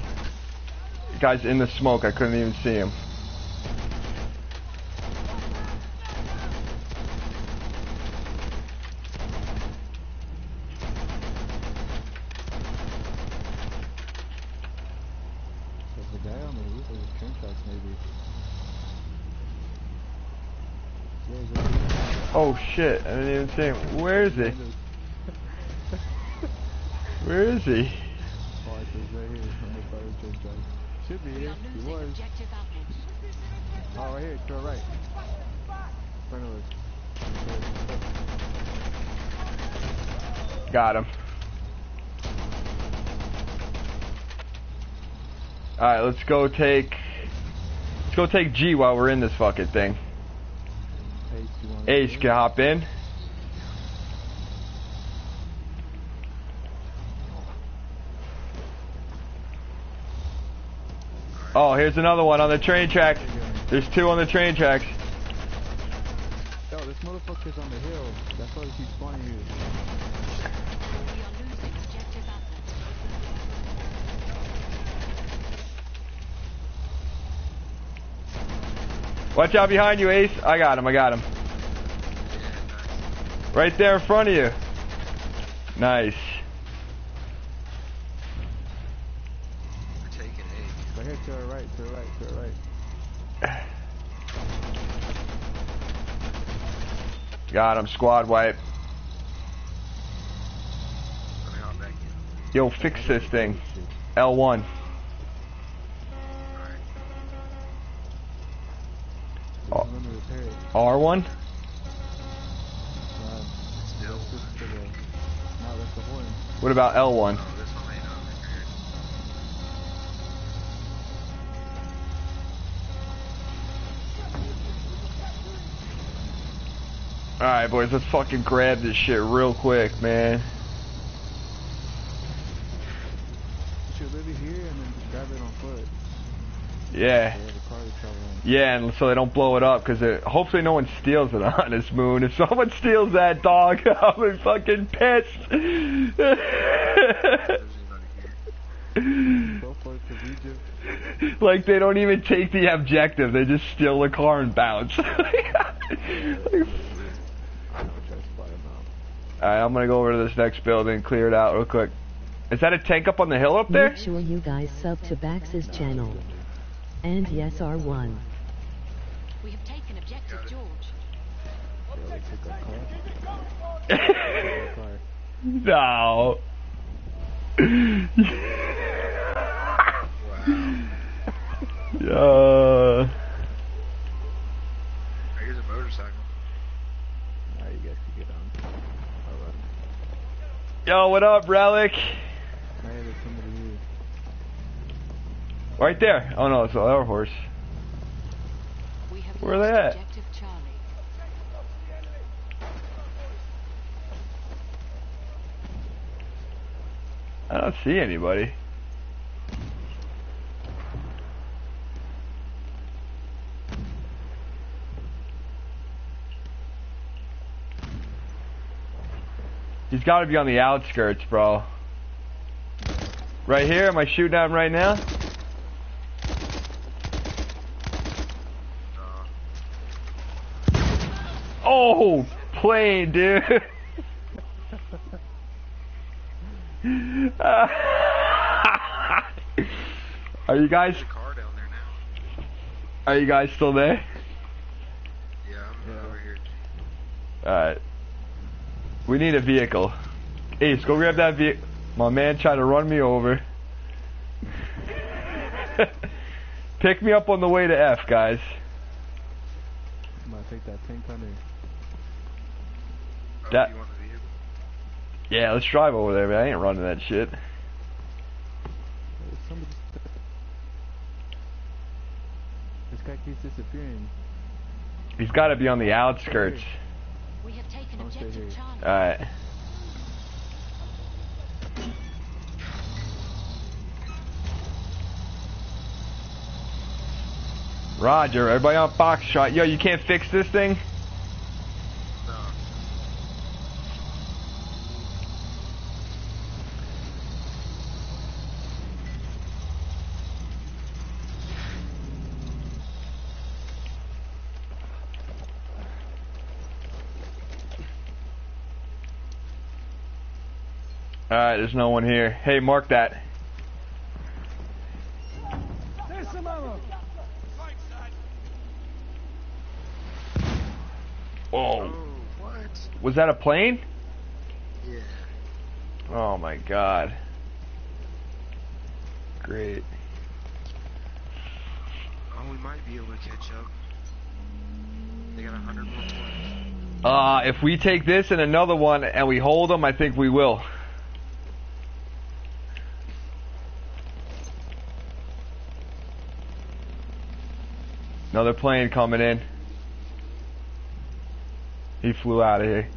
The Guy's in the smoke. I couldn't even see him. There's a guy on the roof of the train tracks, maybe. Yeah, he's over here. Oh shit, I didn't even see him. Where is he? Where is he? Oh, I think right here on the side of the train tracks. Should be We here. He was. Oh, right here, to our right. In front of us. Got him. Alright, let's go take... Let's go take G while we're in this fucking thing. Ace, can hop in? Oh, here's another one on the train tracks. There's two on the train tracks. Yo, this motherfucker's on the hill. That's why he keeps spawning here. We are losing objective apples. Watch out behind you, Ace. I got him, I got him. Right there in front of you. Nice. here right, right. Got him, squad wipe. Yo, fix this thing. L1. Alright. Oh. Let me repair it. R1? God, Still. this is for the. No, that's the horn. What about L1? Alright, boys, let's fucking grab this shit real quick, man. Should live it here and then just grab it on foot. Yeah. They have a car to travel on. Yeah, and so they don't blow it up, because hopefully no one steals it on this moon. If someone steals that dog, I'll be fucking pissed. If there's anybody here. Go for it to Egypt. like, they don't even take the objective, they just steal the car and bounce. I don't try to spot him out. Alright, I'm gonna go over to this next building, clear it out real quick. Is that a tank up on the hill up there? Make sure you guys sub to Bax's channel. And yes, R1. We have taken objective George. Yeah, they took our car. Our car. no. Wow. uh, Here's a motorcycle. Alright, you guys can get on. Alright. Yo, what up, Relic? Right there. Oh no, it's other horse. Where are they at? I don't see anybody. He's got to be on the outskirts, bro. Right here? Am I shooting at him right now? Oh, plane, dude. Are you guys? there's a car down there now. Are you guys still there? Yeah, I'm Yeah. over here. Alright. We need a vehicle. Ace, go grab that vehicle. My man tried to run me over. Pick me up on the way to F, guys. I'm gonna take that tank under. Oh, That- you want the vehicle? Yeah, let's drive over there, man. I ain't running that shit. This guy keeps disappearing. He's got to be on the outskirts. Alright. Roger, everybody on box shot. Yo, you can't fix this thing? No. Alright, there's no one here. Hey, mark that. There's some ammo. Whoa. Oh, what? Was that a plane? Yeah. Oh my god. Great. Oh, we might be able to catch up. They got a hundred more points. Uh, if we take this and another one and we hold them, I think we will. Another plane coming in. He flew out of here.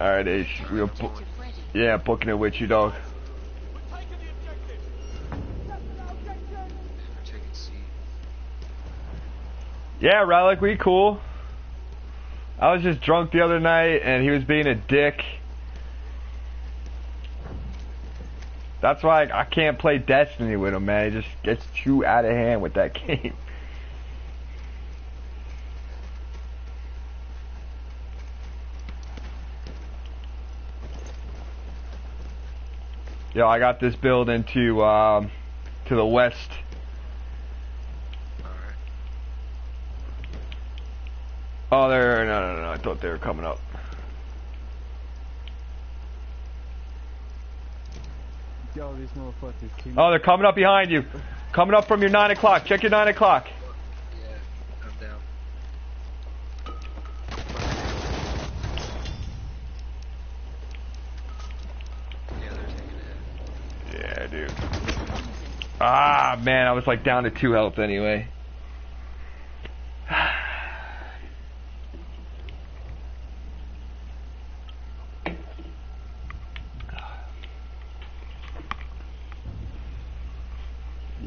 Alright, Ace. We'll ready. yeah, booking it with you, dog. They're taking C. Yeah, Relic, we cool. I was just drunk the other night and he was being a dick. That's why I can't play Destiny with him, man. It just gets too out of hand with that game. Yo, I got this building to um, to the west. Oh, they're no, no, no! I thought they were coming up. Yo, these motherfuckers Oh, they're coming up behind you. Coming up from your nine o'clock. Check your nine o'clock. Yeah, I'm down. Yeah, they're taking it. Yeah, dude. Ah, man, I was like down to two health anyway.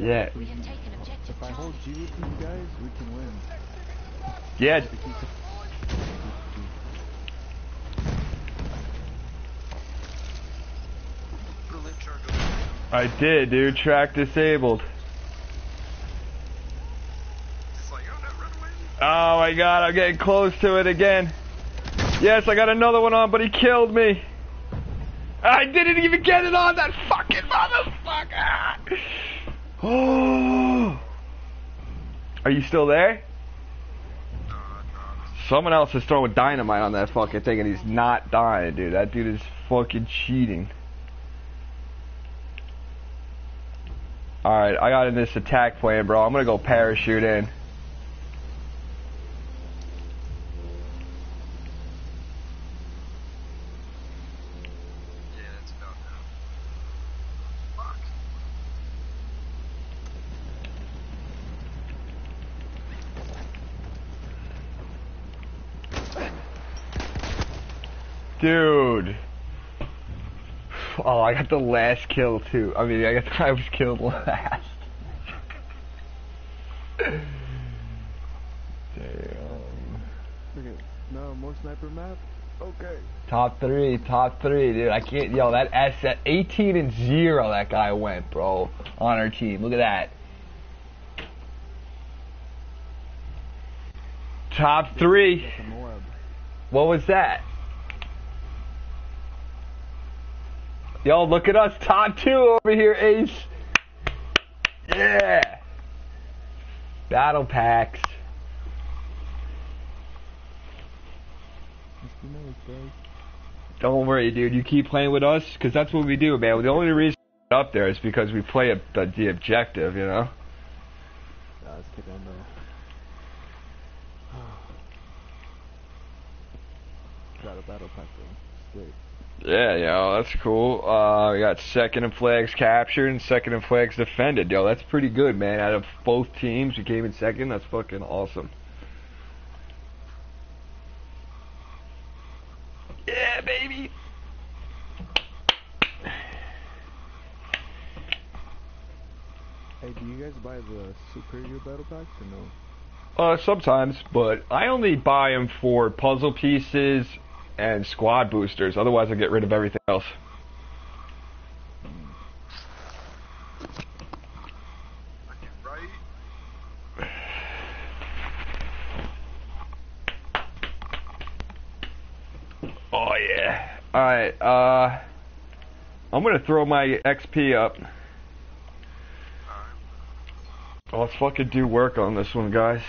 Yeah, We have taken objective If I hold Charlie. With these guys, we can win. yeah. I did, dude. Track disabled. Oh my god, I'm getting close to it again. Yes, I got another one on, but he killed me. I didn't even get it on that fucking motherfucker. Oh. Are you still there? Someone else is throwing dynamite on that fucking thing and he's not dying, dude. That dude is fucking cheating. Alright, I got in this attack plan, bro. I'm gonna go parachute in. Yeah, it's about now. Fuck. Dude. Oh, I got the last kill too. I mean, I got I was killed last. Damn. Look at no more sniper map. Okay. Top three, top three, dude. I can't. Yo, that S at 18 and zero. That guy went, bro, on our team. Look at that. Top three. That's a Moab. What was that? Yo, look at us, top two over here, Ace. Yeah. Battle packs. Don't worry, dude. You keep playing with us, because that's what we do, man. The only reason up there is because we play a, the, the objective, you know? Nah, let's get on though. Got a battle pack though. Sweet. Yeah, yo, that's cool. Uh, we got second and flags captured and second and flags defended. Yo, that's pretty good, man. Out of both teams, we came in second. That's fucking awesome. Yeah, baby. Hey, do you guys buy the superior battle packs or no? Uh, sometimes, but I only buy them for puzzle pieces and squad boosters. Otherwise, I get rid of everything else. Oh yeah. All right. Uh, I'm gonna throw my XP up. Oh, let's fucking do work on this one, guys.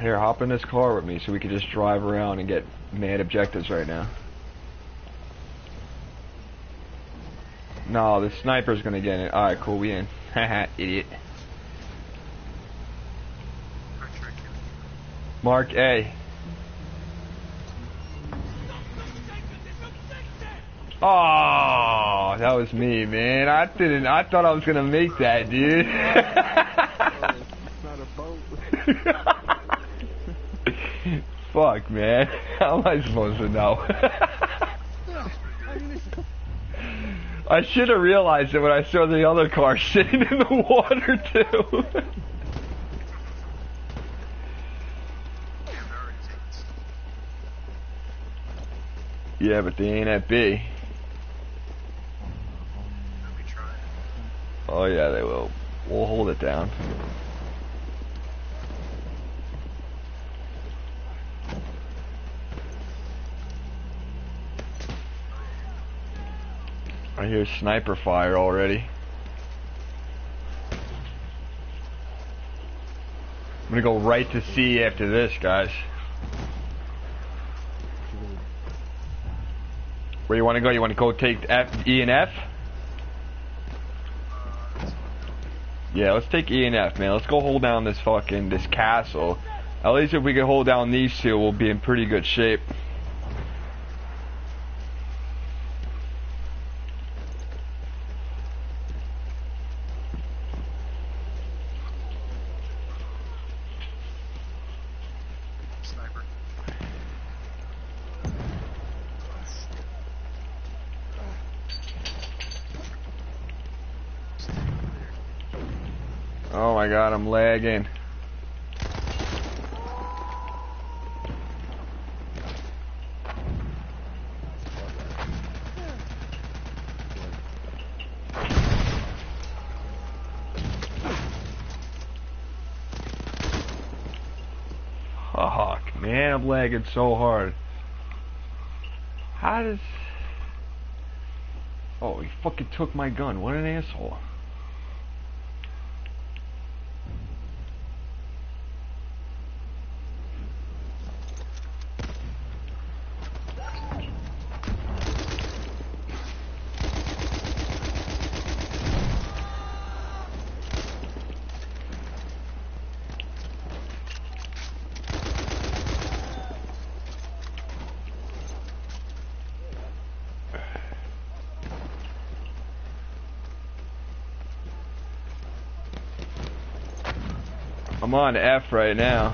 Here, hop in this car with me so we can just drive around and get mad objectives right now. No, the sniper's gonna get it. Alright, cool, we in. Haha, idiot. Mark A. Oh, that was me, man. I didn't. I thought I was gonna make that, dude. Oh, it's not a boat. Fuck, man. How am I supposed to know? I should have realized it when I saw the other car sitting in the water too. Damn, I already take this. yeah, but they ain't at B. Let me try. Oh yeah, they will. We'll hold it down. I hear sniper fire already. I'm gonna go right to C after this, guys. Where you wanna go? You wanna go take F, E and F? Yeah, let's take E and F, man. Let's go hold down this fucking, this castle. At least if we can hold down these two, we'll be in pretty good shape. Sniper. Oh my god, I'm lagging. Fuck, man, I'm lagging so hard. How does... Oh, he fucking took my gun. What an asshole. I'm on F right now.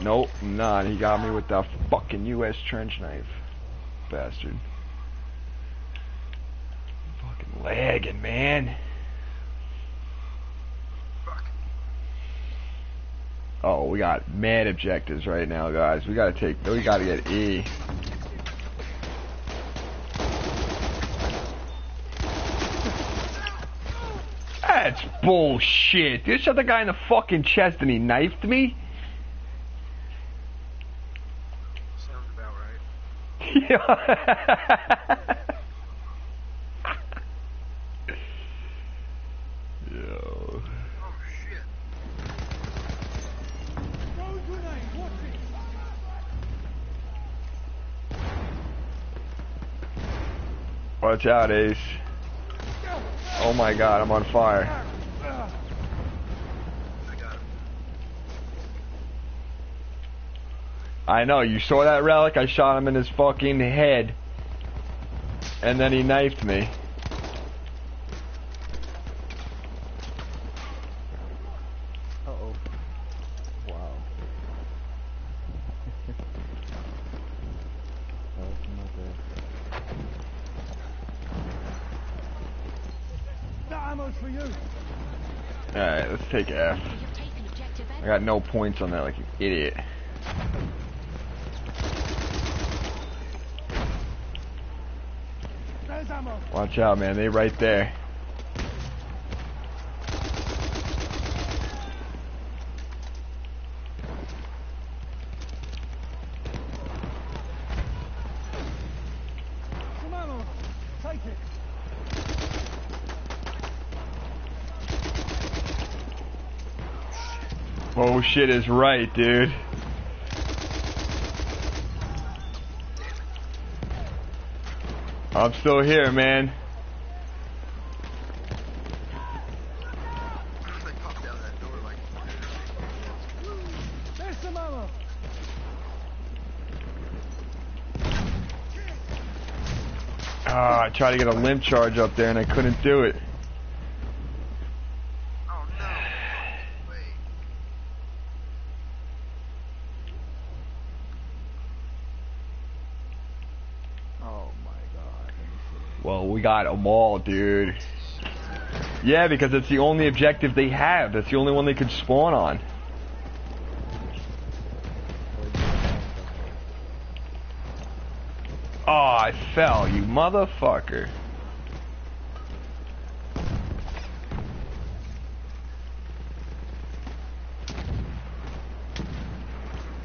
Nope, not. He got me with that fucking U.S. trench knife. Bastard. Fucking lagging, man. Fuck. Oh, we got mad objectives right now, guys. We gotta take, we gotta get E. That's bullshit. You shot the guy in the fucking chest and he knifed me? Sounds about right. Yeah. Yo. Oh. Watch out, Ace. Oh my god, I'm on fire. I got him. I know, you saw that relic? I shot him in his fucking head. And then he knifed me. Uh oh. Wow. that was not there. That ammo's for you. Alright, let's take F. We have taken objective I got no points on that like an idiot. There's out, man. They right there. Oh shit is right, dude. I'm still here, man. I tried to get a limp charge up there and I couldn't do it. Oh no. Oh my god. Let me see. Well, we got them all, dude. Yeah, because it's the only objective they have. That's the only one they could spawn on. Fell, you motherfucker.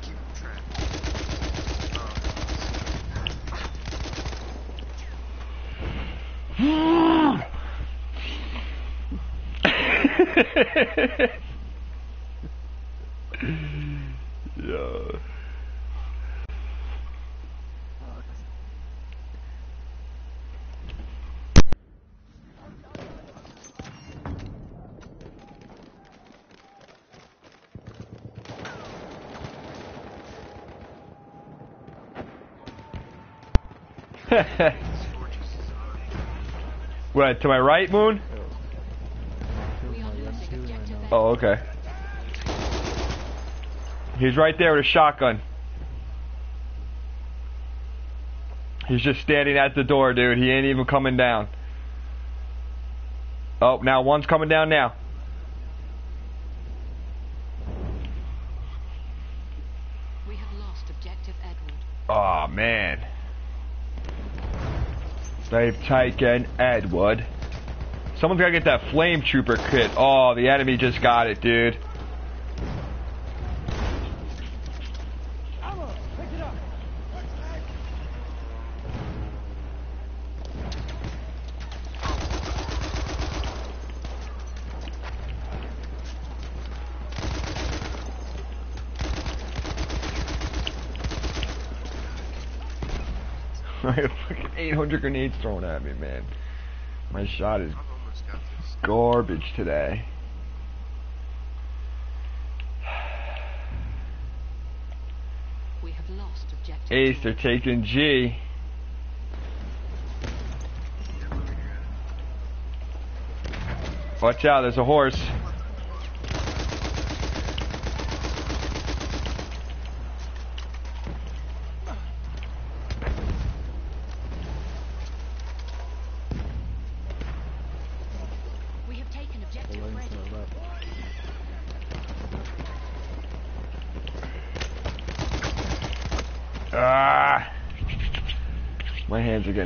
Keep him trapped. yeah. What, to my right, Moon? We are losing objective A. Oh, okay. He's right there with a shotgun. He's just standing at the door, dude. He ain't even coming down. Oh, now one's coming down now. We have lost objective Edward. Oh man. They've taken Edward. Someone's gotta get that flame trooper kit. Oh, the enemy just got it, dude. 1,500 grenades thrown at me, man. My shot is garbage today. We have lost objective. Ace, they're taking G. Watch out, there's a horse.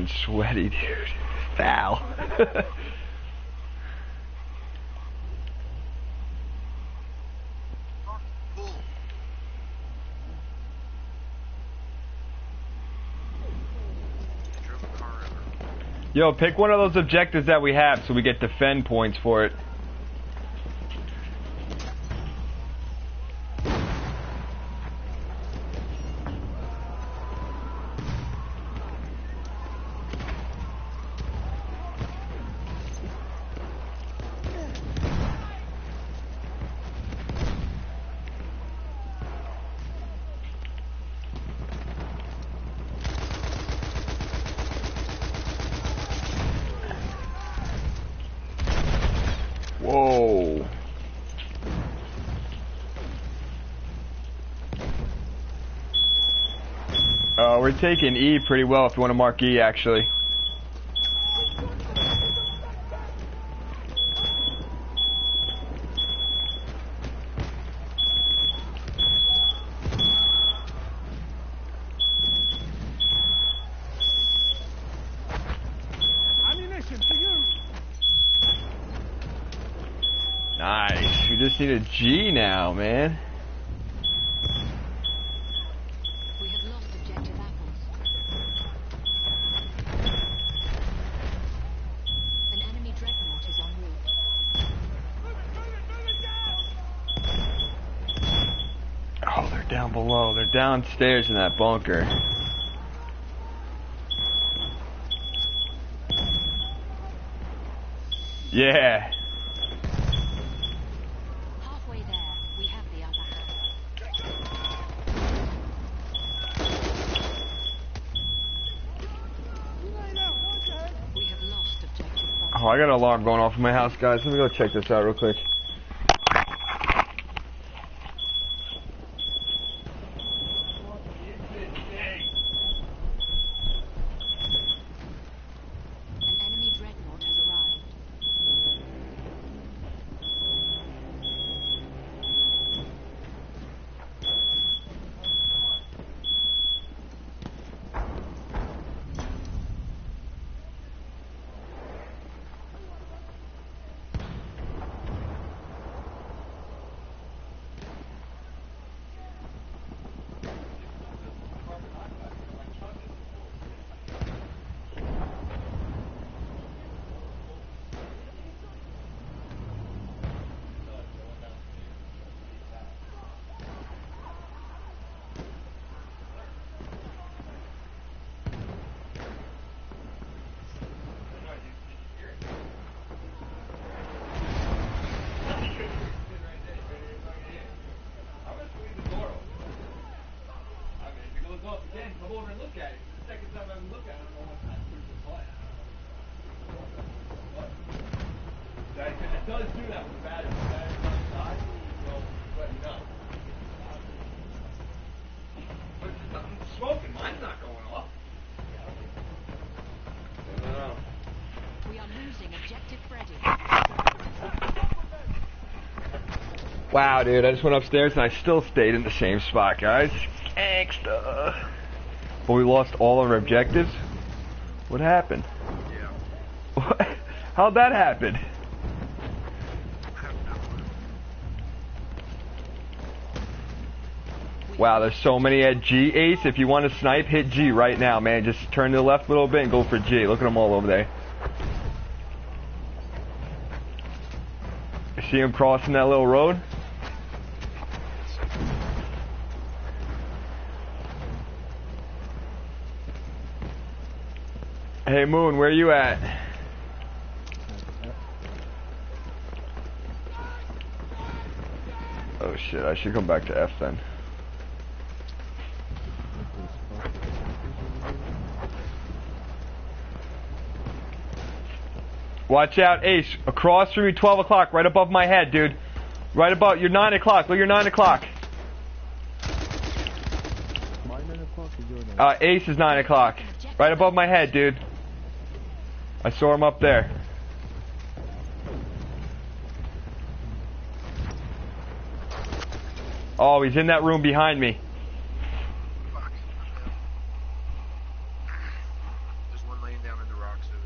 Getting sweaty, dude. Foul. Yo, pick one of those objectives that we have so we get defend points for it. Whoa. Taking E pretty well if you want to mark E, actually. You! Nice. We just need a G now, man. We have lost objective apples. An enemy dreadnought is en route. Oh, they're down below. They're downstairs in that bunker. Yeah. Halfway there, we have the upper hand. We have lost objective Oh, I got an alarm going off in my house, guys. Let me go check this out real quick. An enemy dreadnought has arrived. come over and look at it. It's the second time I've looked at it. I don't know what's not through the play. That, it does do that with the battery. The battery's on the side, so let me know. But it's nothing smoking. Mine's not going off. I don't know. We are losing objective Freddy. Wow, dude, I just went upstairs and I still stayed in the same spot, guys. Gangsta. But we lost all our objectives? What happened? Yeah. How'd that happen? I have no clue. Wow, there's so many at G. Ace, if you want to snipe, hit G right now, man. Just turn to the left a little bit and go for G. Look at them all over there. See him crossing that little road? Hey Moon, where you at? Oh shit, I should come back to F then. Watch out, Ace. Across from you, 12 o'clock, right above my head, dude. Right above, you're 9 o'clock. Look, you're 9 o'clock. 9 o'clock is your 9. Uh, Ace is 9 o'clock. Right above my head, dude. I saw him up there. Oh, he's in that room behind me. Fuck. I fell. There's one laying down in the rocks over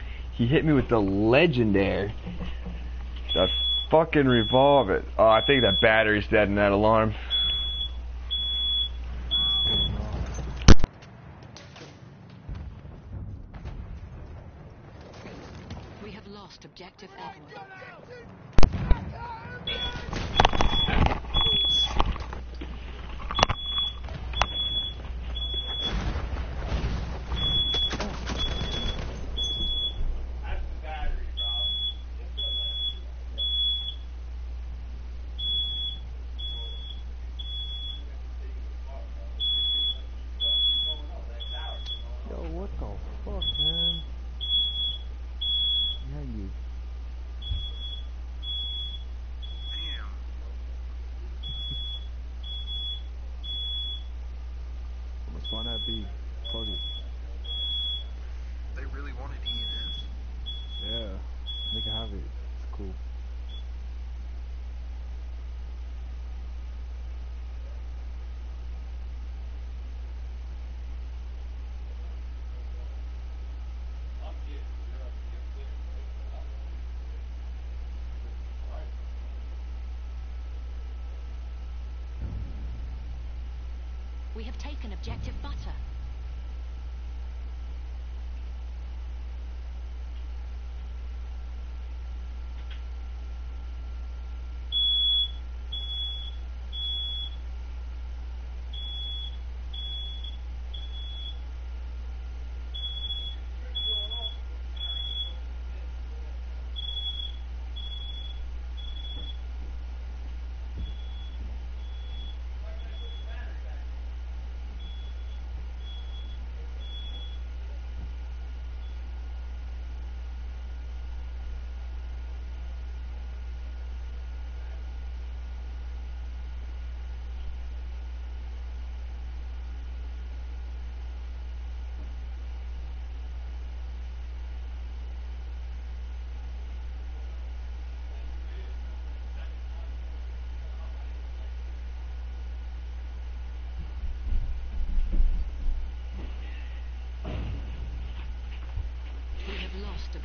there. He hit me with the legendary. The fucking revolver. Oh, I think that battery's dead in that alarm.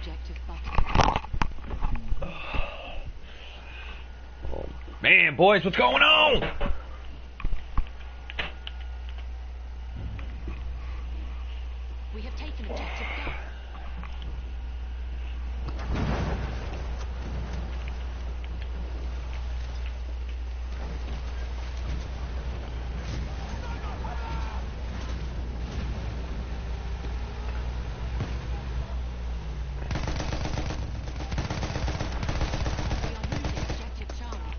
Objective butter. Man, boys, what's going on? We have taken objective Duff. We are losing objective Charlie.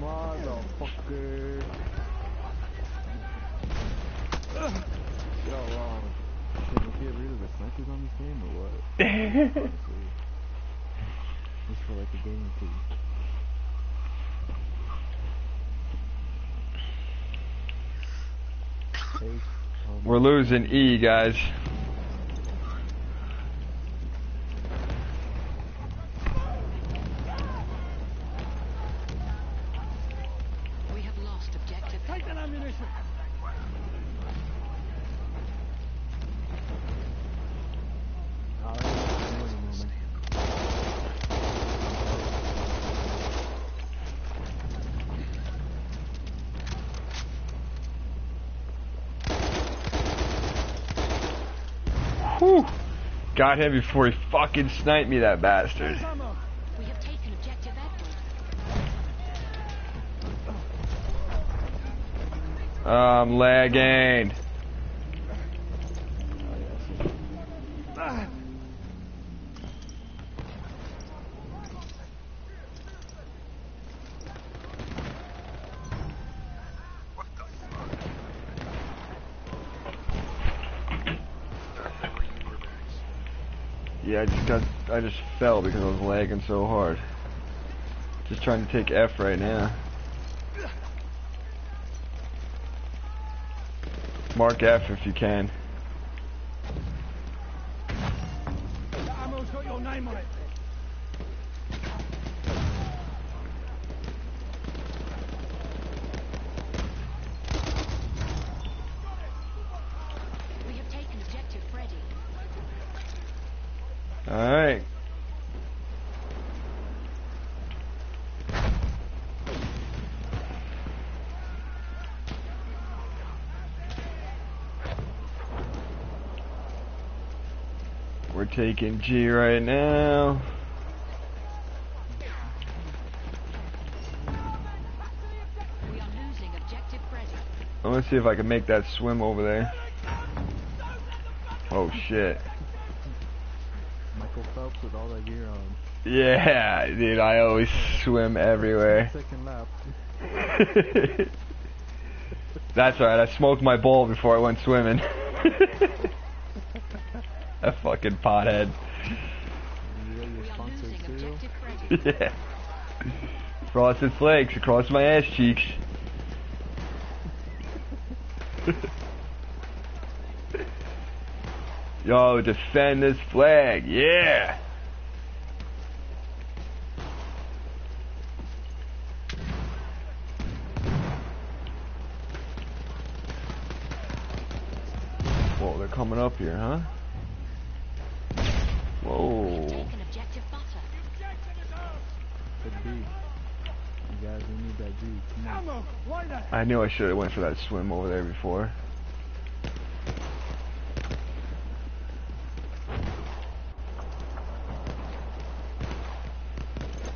Motherfucker. Yo, um, should we get rid of the snipers on this game or what? Honestly. Just for like a game or two. Hey, um, We're losing E, guys. We have lost objective. Take that ammunition. alright, I'm ready, man. Whew. Got him before he fucking sniped me, that bastard. There's ammo. We have taken objective Edward. I'm lagging. Ah, What the fuck? Not where you were, Max. Yeah, I just got, I just fell because I was lagging so hard. Just trying to take F right now. Mark F if you can. the ammo's got your name on it. We have taken objective Freddy. Alright. We're taking G right now. We are losing objective Freddy. I'm gonna see if I can make that swim over there. Oh shit. Michael Phelps with all that gear on. Yeah, dude, I always swim everywhere. Second lap. That's alright, I smoked my bowl before I went swimming. objective pothead. yeah. Frosted flakes across my ass cheeks. Yo, defend this flag, yeah! Whoa, they're coming up here, huh? Whoa. Taken objective Butter. Could be. You guys, we need that G. Come on. Ammo, right there. I knew I should have went for that swim over there before.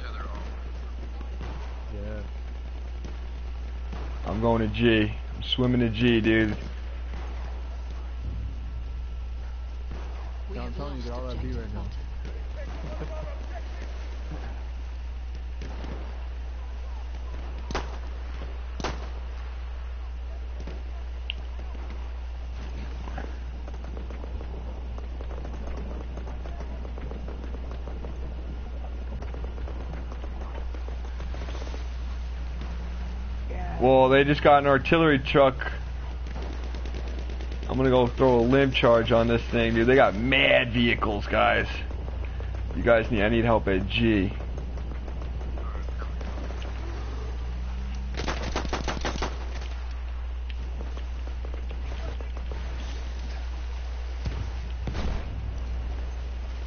Yeah, they're all. Yeah. I'm going to G. I'm swimming to G, dude. We Yeah, I'm have telling you, lost they're all at B objective right now. Butter. Well, they just got an artillery truck. I'm gonna go throw a limpet charge on this thing, dude. They got mad vehicles, guys. You guys need, I need help at G.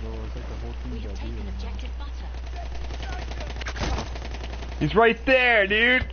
Bro, it's like the whole We team's have at B taken right now. objective Butter. He's right there, dude.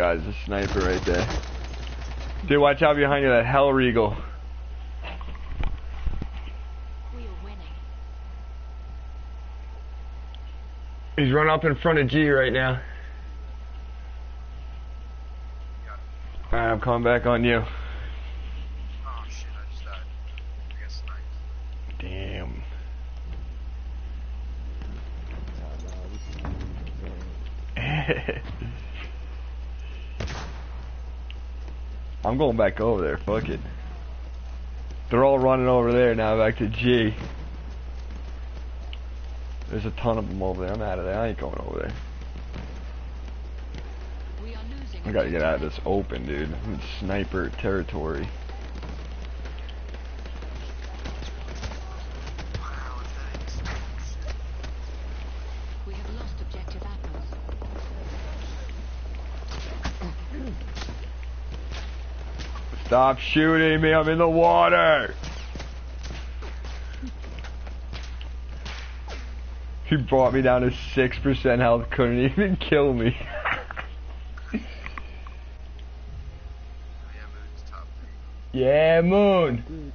god, there's a sniper right there. Dude, watch out behind you, that Hellriegel. We are winning. He's running up in front of G right now. Alright, I'm coming back on you. Oh shit, I just died. I got sniped. Damn. Nah, nah, this is insane. I'm going back over there, fuck it. They're all running over there now, back to G. There's a ton of them over there. I'm out of there. I ain't going over there. We are losing. I gotta get out of this open, dude. I'm in sniper territory. Wow, thanks. Shit. We have lost objective apples. Stop shooting me, I'm in the water! He brought me down to 6% health, couldn't even kill me. Yeah, Moon's top three. yeah, Moon!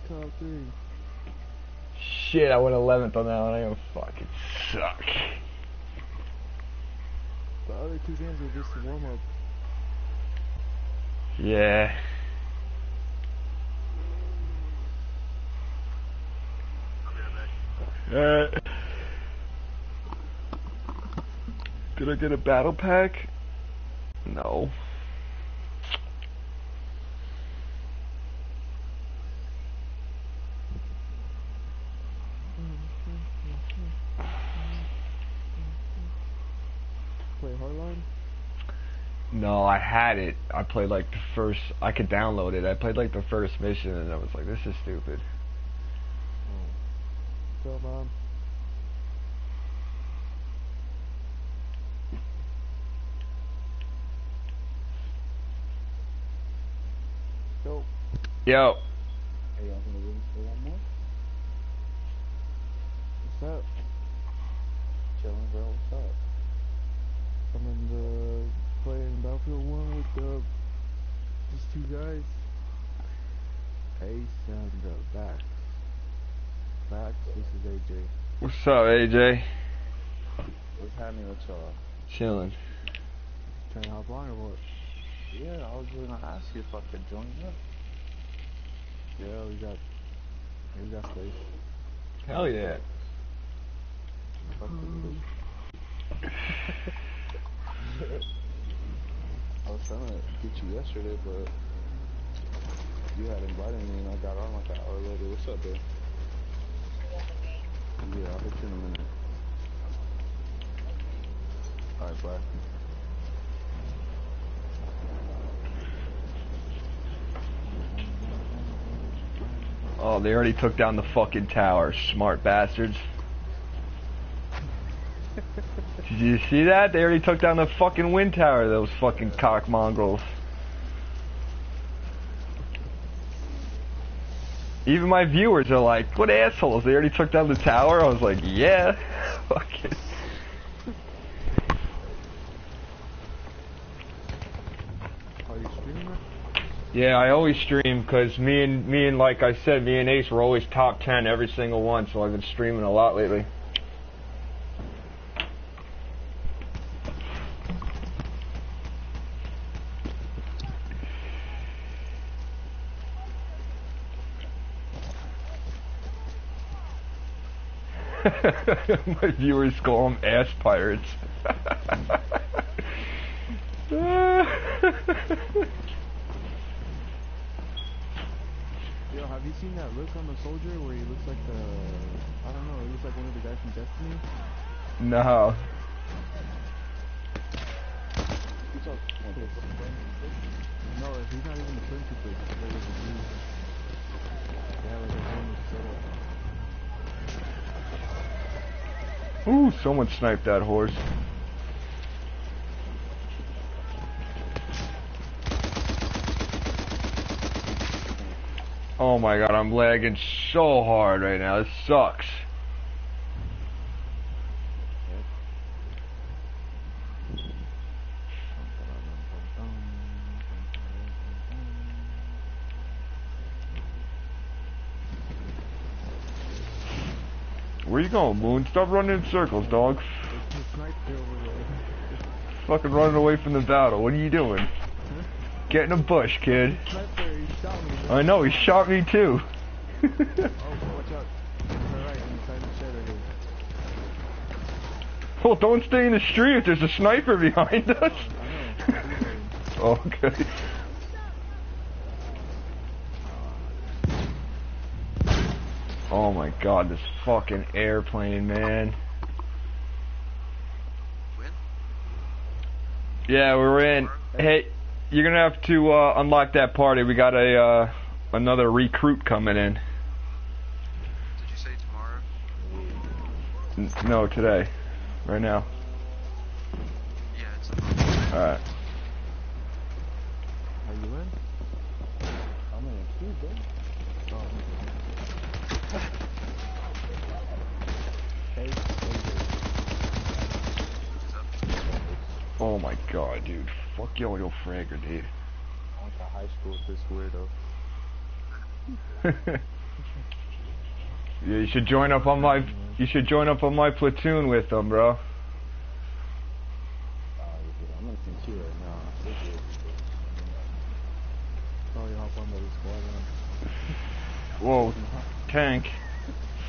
Shit, I went 11th on that one. I gonna fucking suck. The other two games were just a warm up. Yeah. I'll be right back. Uh, did I get a battle pack? No. Play Hardline? No, I had it. I played like the first. I could download it. I played like the first mission, and I was like, "This is stupid." What's up, mom? Yo. Yo, Hey, y'all gonna room for one more? What's up? Chilling, bro. What's up? I'm in the playing Battlefield 1 with uh, these two guys. Ace and uh, Bax. Bax, this is AJ. what's up, AJ? What's happening with y'all? Chilling. Trying to hop on or what? Yeah, I was gonna ask you if I could join you. Yeah, we got, we got space. Hell yeah. Fuck this mm. I was trying to get you yesterday, but you had invited me and I got on like an hour later. What's up, babe? Yeah, I'll hit you in a minute. Alright, bye. Oh, they already took down the fucking tower, smart bastards. Did you see that? They already took down the fucking wind tower, those fucking cock mongrels. Even my viewers are like, what assholes? They already took down the tower? I was like, yeah. Fucking. Are you streaming it? Yeah, I always stream because me and me and like I said, me and Ace were always top ten every single one. So I've been streaming a lot lately. My viewers call them ass pirates. Yo, have you seen that look on the soldier where he looks like the, I don't know, he looks like one of the guys from Destiny? no. Who's up? What, the fuck, bro? No, he's not even the stormtrooper. They was a dude. They have like a setup. Ooh, someone sniped that horse. Oh my god, I'm lagging so hard right now. This sucks. Where you going, Moon? Stop running in circles, dog. There's a sniper over there. Fucking running away from the battle. What are you doing? Get in a bush, kid. Sniper, he shot me. I know, he shot me too. Oh, watch out. To the right, inside the shed right here. well, don't stay in the street if there's a sniper behind us. I know. Please, Oh, okay. Oh my god, this fucking airplane, man. Yeah, we're in. Hey, you're gonna have to uh, unlock that party. We got a uh, another recruit coming in. Did you say tomorrow? N- no, today, right now. Yeah, it's All right. Are you in? I'm in a queue, bro. Oh. Hey, hey, Oh my god, dude. Fuck yo, yo, fragger, dude. I went to high school with this weirdo. yeah, you should join up on my. You should join up on my platoon with them, bro. Uh, I'm in CT right now. Probably hop on the squad Whoa, tank.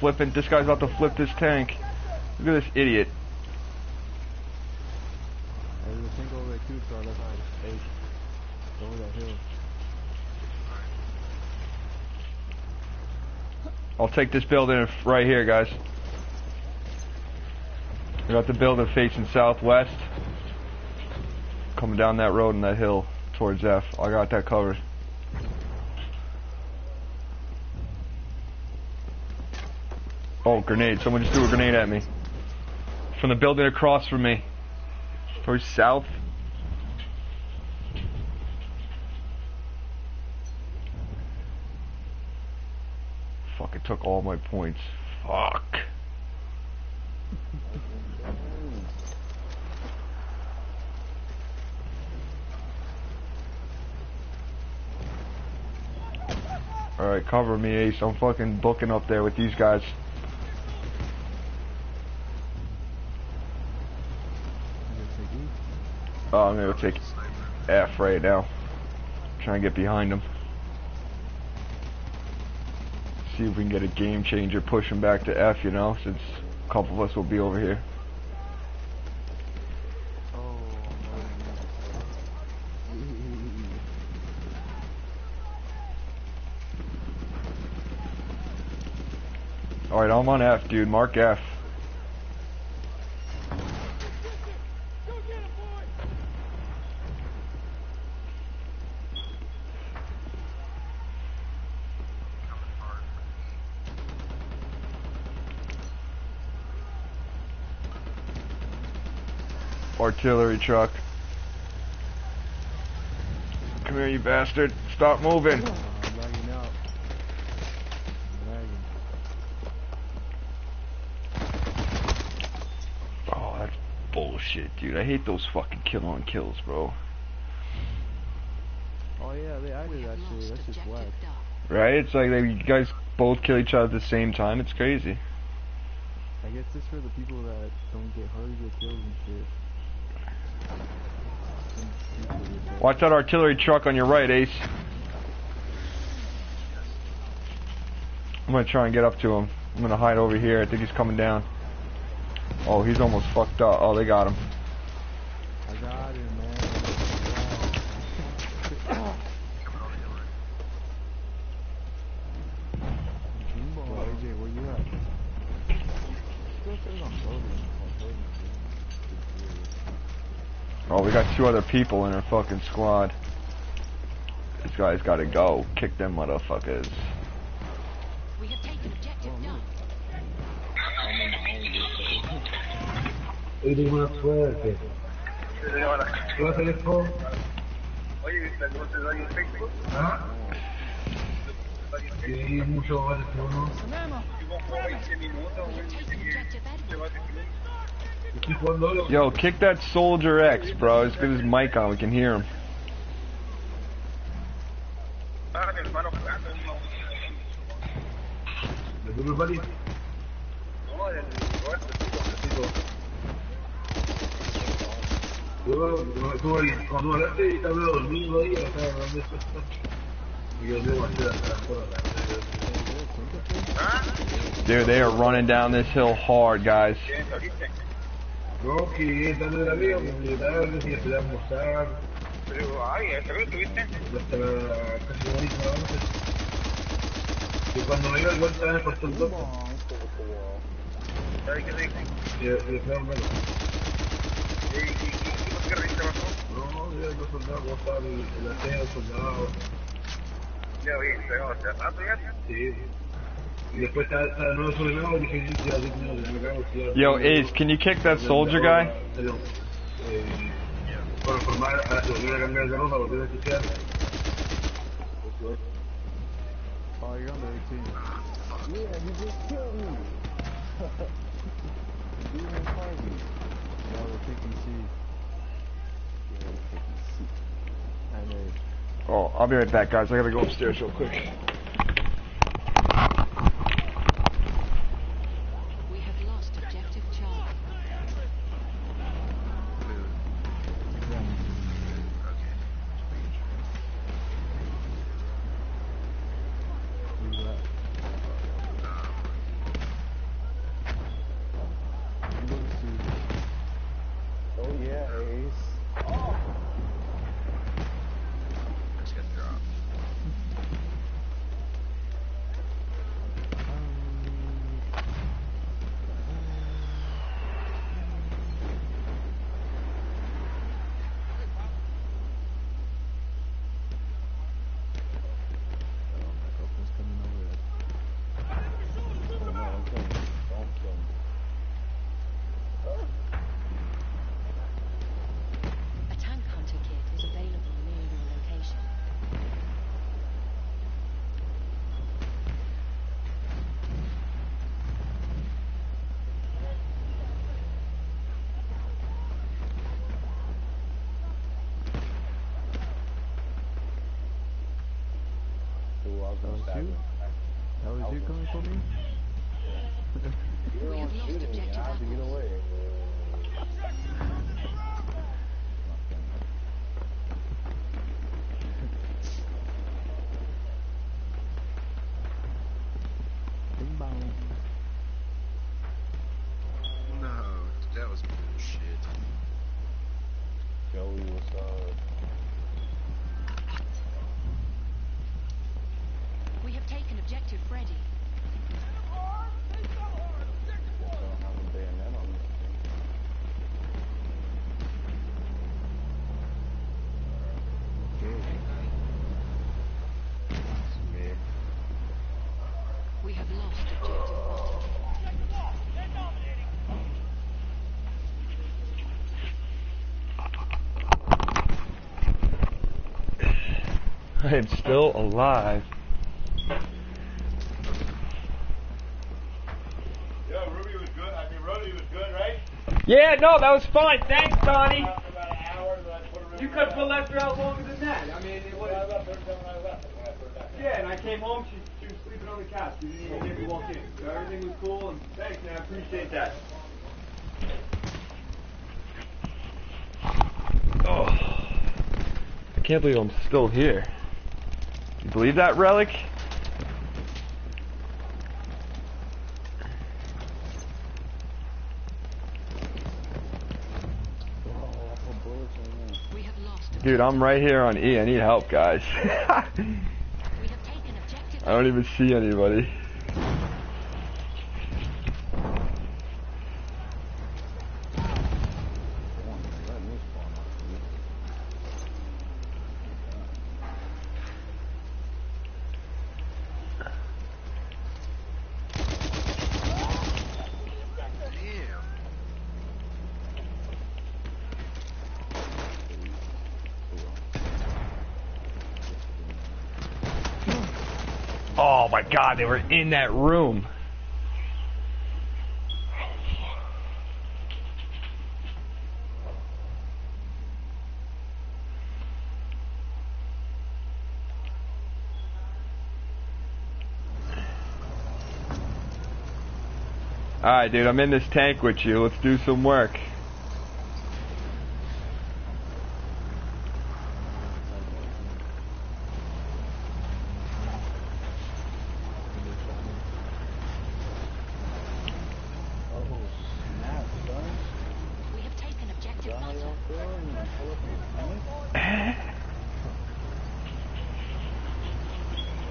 Flipping. This guy's about to flip this tank. Look at this idiot. Hey, there's a tank over there too, to our left side. Hey, over that hill. I'll take this building right here, guys. We got the building facing southwest. Coming down that road and that hill towards F. I got that covered. Oh, grenade. Someone just threw a grenade at me. From the building across from me. Towards south. Fuck, it took all my points. Fuck. Alright, cover me, Ace. I'm fucking booking up there with these guys. Oh, I'm gonna take F right now. Trying to get behind them. See if we can get a game changer pushing back to F, you know, since a couple of us will be over here. Alright, I'm on F, dude. Mark F. Artillery truck. Come here, you bastard. Stop moving. Oh, I'm lagging out. I'm lagging. Oh, that's bullshit, dude. I hate those fucking kill on kills, bro. Oh yeah, they We added that have shit. That's just objective whack. Right? It's like they, you guys both kill each other at the same time. It's crazy. I guess it's for the people that don't get hurt with kills and shit. Some people get that. Watch that artillery truck on your right, Ace. I'm gonna try and get up to him. I'm gonna hide over here. I think he's coming down. Oh, he's almost fucked up. Oh, they got him. I got him, man. Jimbo, AJ, where you at? Still says I'm loading. I'm loading, dude. Oh, we got two other people in our fucking squad. This guy's gotta go. Kick them motherfuckers. We have taken objective Duff. Hoy tengo una suerte. ¿Qué va a hacer esto? Oye, ¿no te doy en Facebook? ¿Ah? Sí, mucho vale uno. We have taken objective Edward. Estoy jugando lo Yo, kick that Soldier X, bro. Let's get his mic on. We can hear him. Dude, they are running down this hill hard, guys. No, que esta no era mía, me obligaron, y a almorzar. Pero, ay, ¿hasta qué estuviste? Hasta la casi antes. Y cuando me iba el gol estaba en el 2. ¿Sabes qué el eh, ¿Y qué? No, yo los soldados, vos estabas en la sede. Ya, bien, pero, ¿hace rato ya? Sí. Y después estaba, estaba el nuevo soldado y dije, ya, ya, ya, ya, me cago, sí, ya. Yo, Ace, can you kick that Soldier guy? Eh, Para formar a la seguridad cambiar de ropa, no es. Oh, you're on the 18. Yeah, he just killed me. Demon Harvey. Yeah, we're taking C. Yeah, we're taking C. And A. Oh, I'll be right back, guys. I gotta go upstairs real quick. I am still alive. Yeah, Ruby was good. I mean, Rody was good, right? Yeah, no, that was fine. Thanks, Donnie. After about an hour, then I put her in You could have left her out longer than that. I mean, it When I left her, when I left her, when I put her back. Yeah, and I came home, she, she was sleeping on the couch. She didn't even hear me walk in. So everything was cool, and thanks, man. I appreciate that. Oh, I can't believe I'm still here. Believe that, Relic? I put bullets in there. We have lost. Dude, I'm right here on E. I need help, guys. We have taken objective. I don't even see anybody. Come on, man, let me spawn off of you. Damn. Oh my they were in that room. Alright, dude, I'm in this tank with you. Let's do some work. Oh, snap, son. We have taken objective Y'all how butter. y'all feeling? You pull up in the tank?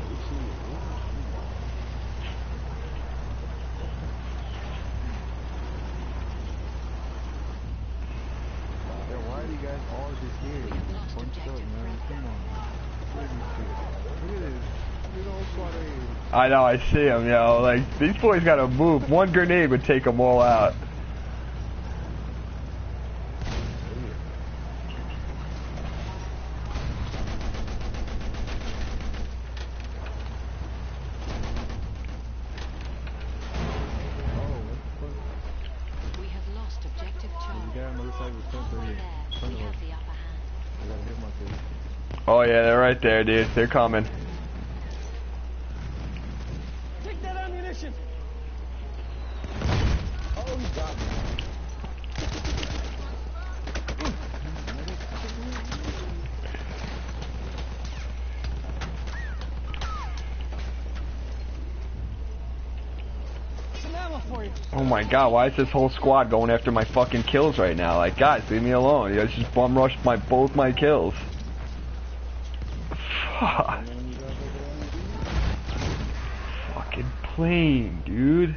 We see you. Then why are you guys all just here? Bunched up, man. Come on. Look at these shit. Look at this. Look at all squad A. I know, I see them, yo. Like, these boys gotta move. One grenade would take them all out. Oh, yeah, they're right there, dude. They're objective There's a Charlie. guy on the other side of the fence right Right here. there. In front We of have us. the upper hand. I gotta hit my face. Oh yeah, they're right there, dude. They're coming. Take that ammunition! Oh, he got me. Some ammo for you. Oh my god, why is this whole squad going after my fucking kills right now? Like, guys, leave me alone. You guys just bum rushed my both my kills. Fuck. Fucking plane, dude.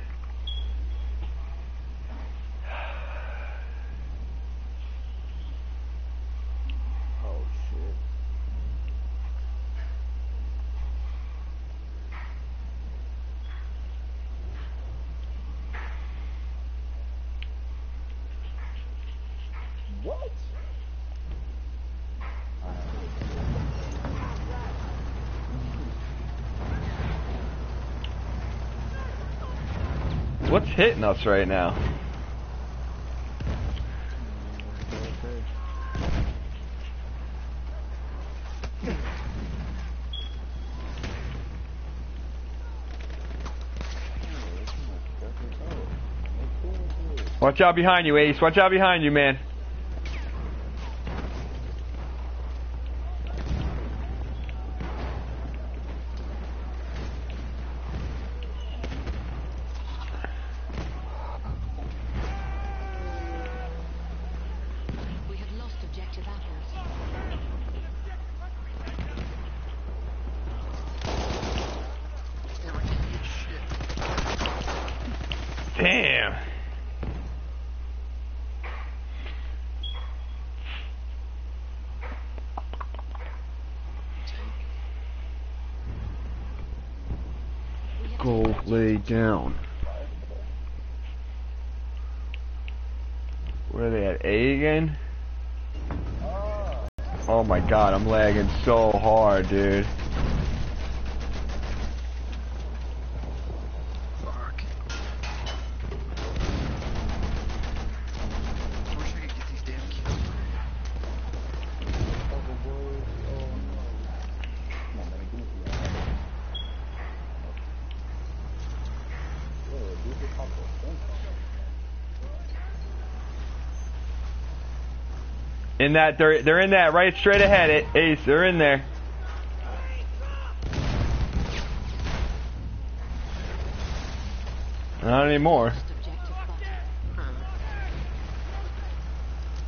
Hitting us right now? Watch out behind you, Ace. Watch out behind you, man. We have lost objective apples. Damn, I can't hit shit. Damn. We have Go taken lay down. Where are they at? A again? Oh my god, I'm lagging so hard, dude. That, they're they're in that right straight ahead, Ace. They're in there. Not anymore.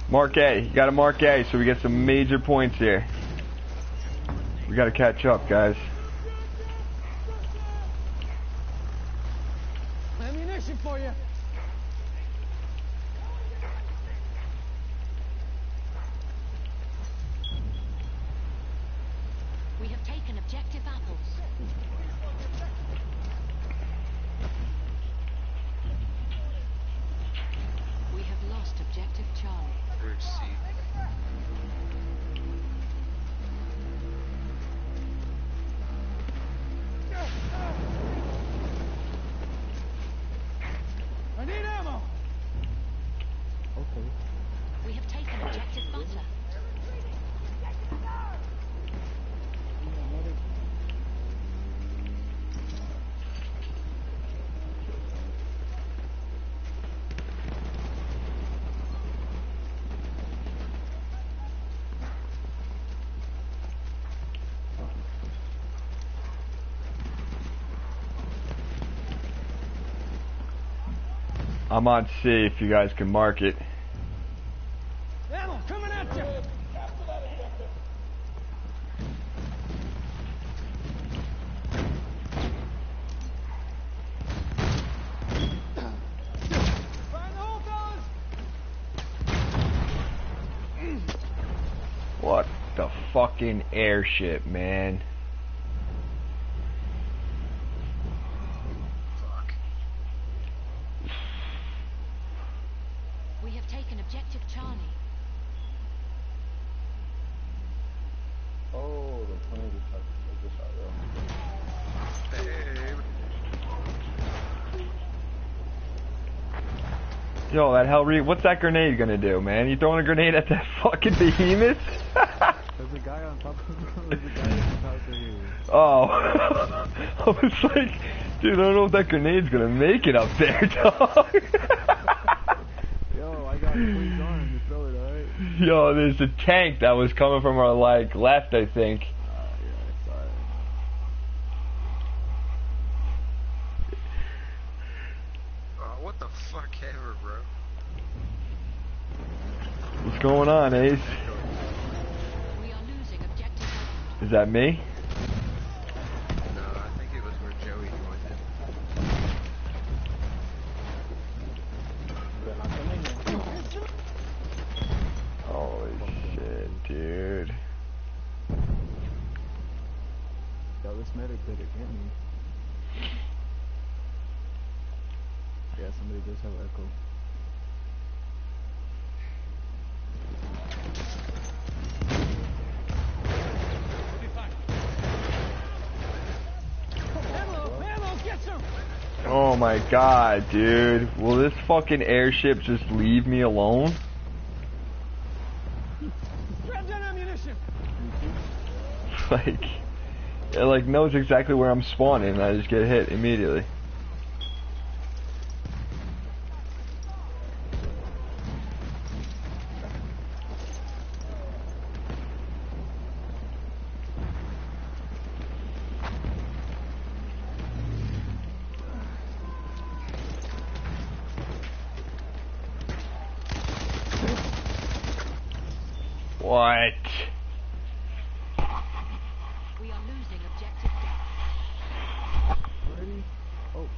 Mark A. You got to mark A so we get some major points here. We got to catch up, guys. Ammunition for you. We have taken objective apples. We have lost objective Charlie. Where's C? I'm on C if you guys can mark it. Ammo coming at you. Find the hole, fellas. What the fucking airship, man? Fuck. We have taken objective Charlie. Oh, the plane just tried to take this out, though. Babe. Hellriegel, what's that grenade gonna do, man? You throwing a grenade at that fucking behemoth? There's a guy on top of There's a guy on top of you. oh. I was like, dude, I don't know if that grenade's gonna make it up there, dog. Yo, I got squeezed on. You throw it, alright? Yo, there's a tank that was coming from our, like, left, I think. Ah, yeah, I saw it. Oh, what the fuck ever, bro. What's going on, Ace? Is that me? No, I think it was where Joey joined in. Holy shit, dude. Yo, this medic did it hit me. Yeah, somebody does have echo. Ammo, ammo, get some. Oh my god, dude. Will this fucking airship just leave me alone? Grab that ammunition. like, it like knows exactly where I'm spawning and I just get hit immediately. What? We are losing objective Delta. Ready? Oh.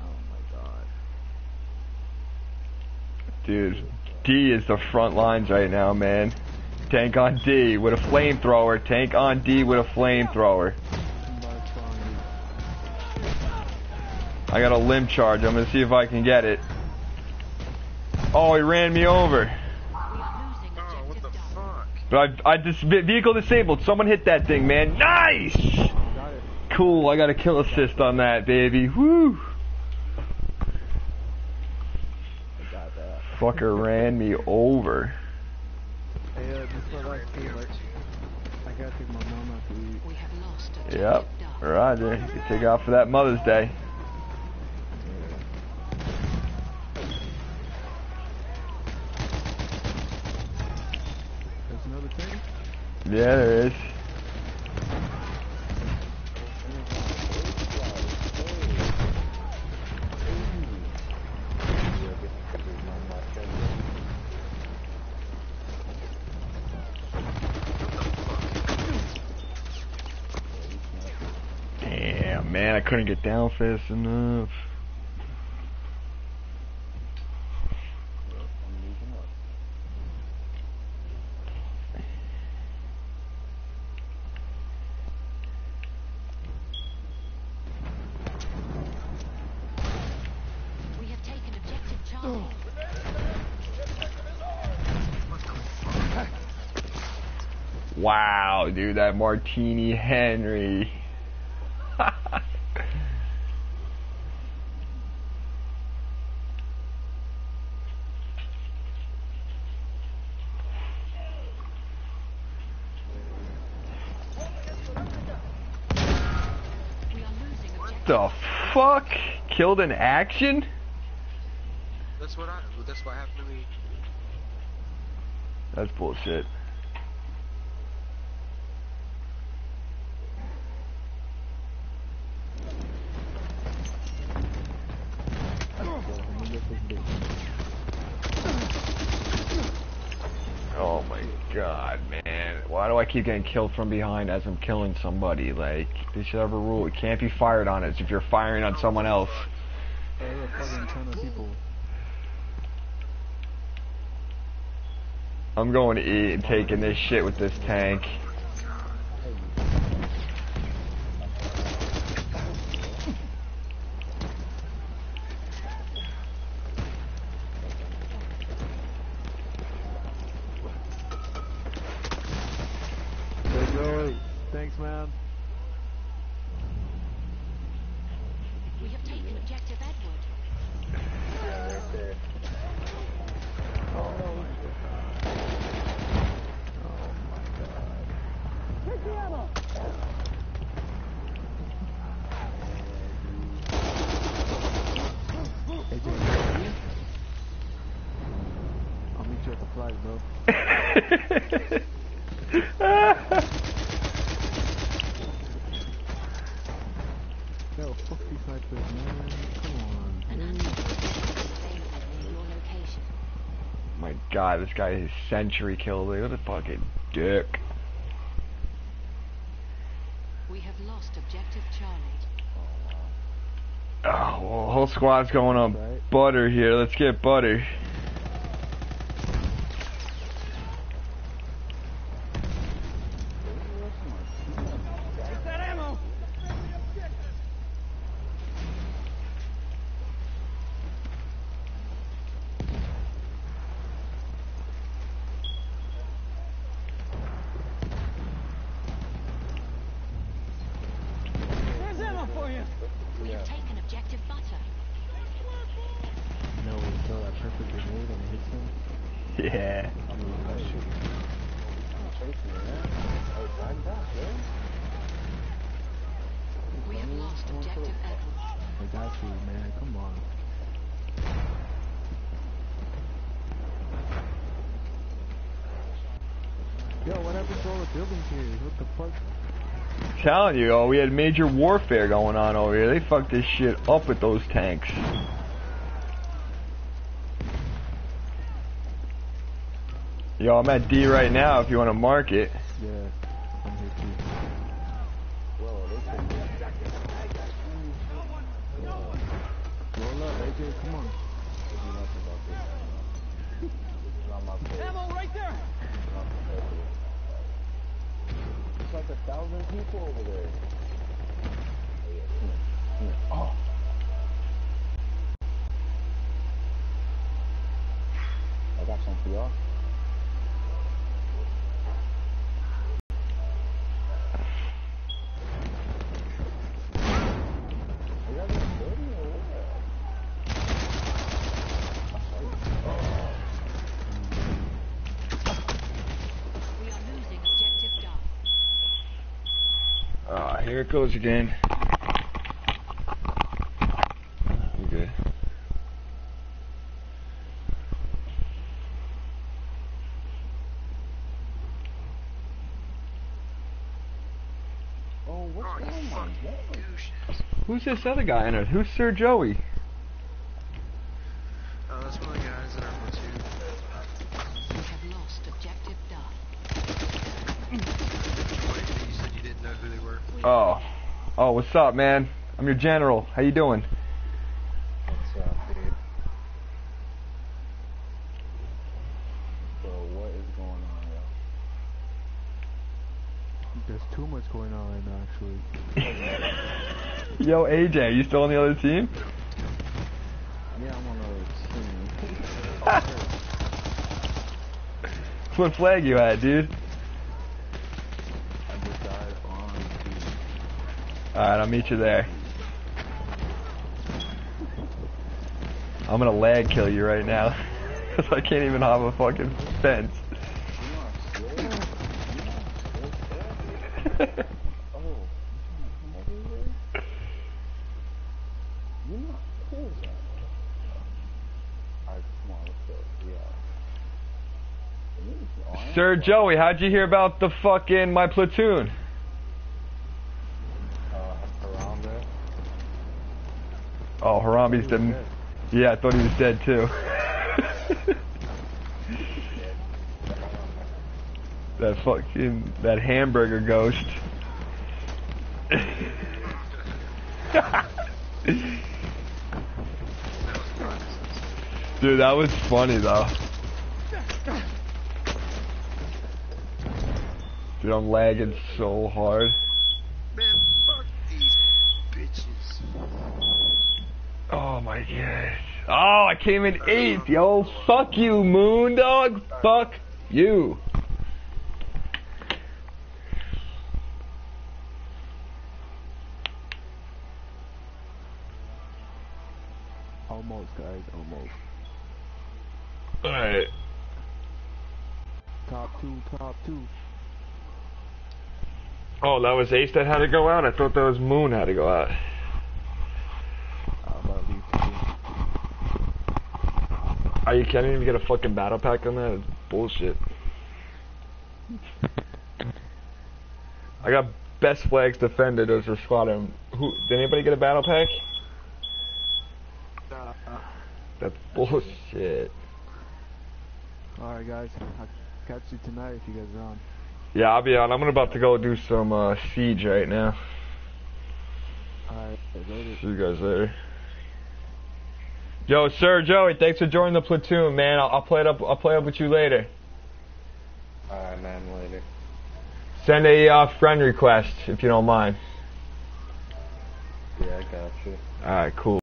Oh my god. Dude, D the front lines right now, man. Tank on D with a flamethrower. Tank on D with a flamethrower. I got a limpet charge. I'm gonna see if I can get it. Oh, he ran me over. But I, I just vehicle disabled. Someone hit that thing, man. Nice. Cool. I got a kill assist on that, baby. Woo. I got that. Fucker ran me over. Hey, uh, just for that too, like, I gotta take my mom out to eat. We have lost objective Yep. Roger. You take off for that Mother's Day. There's another thing? Yeah, there is. Couldn't get down fast enough. We have taken objective Charlie. Oh. Wow, dude, that Martini Henry. We are losing objective the fuck? Killed in action? That's what I. That's what happened to me. That's bullshit. man. Why do I keep getting killed from behind as I'm killing somebody? Like, they should have a rule. It can't be fired on us if you're firing on someone else. I'm going to eat and taking this shit with this tank. Hey, Joey. Thanks, man. We have taken objective Edward. Oh my god. Take the ammo. Hey, Joey, you ready? I'll meet you at the flag, bro. Yo, fuck these snipers, man. Come on, An dude. unmarked available near your location. My god, this guy is century kill. me. What a fucking dick. We have lost objective Charlie. Oh, well, whole squad's going on Right. butter here. Let's get butter. Get that ammo. There's ammo for you. We have taken objective butter. You know, when you throw that perfect grenade and it hits them. Yeah. I mean, that shit. I'm chasing it, man. Hey, back back, man. We have lost objective Edward. I got you, man. Come on. Yo, what happened to all the buildings here? What the fuck? Telling you, oh, we had major warfare going on over here. They fucked this shit up with those tanks. Yo, I'm at D right now if you want to mark it. Yeah, I'm here too. Whoa, they can Roll up, AJ, come on. What do you like about this? It's not my fault. Ammo right there. It's not competitive. It's like a thousand people over there. Oh, yeah. Come here. Come here. Oh. I got some for y'all. Here it goes again. We good. Oh, what's Oh, you going on? Who's this other guy in it? Who's Sir Joey? What's up, man? I'm your general. How you doing? What's up, dude? So what is going on, yo? There's too much going on right now, actually. Yo, AJ, you still on the other team? Yeah, I'm on the other team. What flag you at, dude? I just died on team. Alright, I'll meet you there. I'm gonna lag kill you right now. Cause I can't even have a fucking fence. Sir. Joey, how'd you hear about the fucking my platoon? Uh, around there. Oh, Harambe's the. Yeah, I thought he was dead too. that fucking that hamburger ghost. Dude, that was funny though. Dude, I'm lagging so hard. Man, fuck these bitches. Oh my gosh. Oh, I came in eighth, yo. Fuck you, Moondog. Fuck you. Almost, guys, almost. Alright. Top two, top two. Oh, that was Ace that had to go out? I thought that was Moon had to go out. How about these two? Are you kidding? You get a fucking battle pack on that? It's bullshit. I got best flags defended as a squad. Who? Did anybody get a battle pack? That's bullshit. Alright, guys. I'll catch you tonight if you guys are on. Yeah, I'll be on. I'm about to go do some uh, siege right now. Alright. See you guys later. Yo, Sir Joey, thanks for joining the platoon, man. I'll, I'll play it up. I'll play up with you later. Alright, man, later. Send a uh, friend request if you don't mind. Yeah, I got you. All right, cool.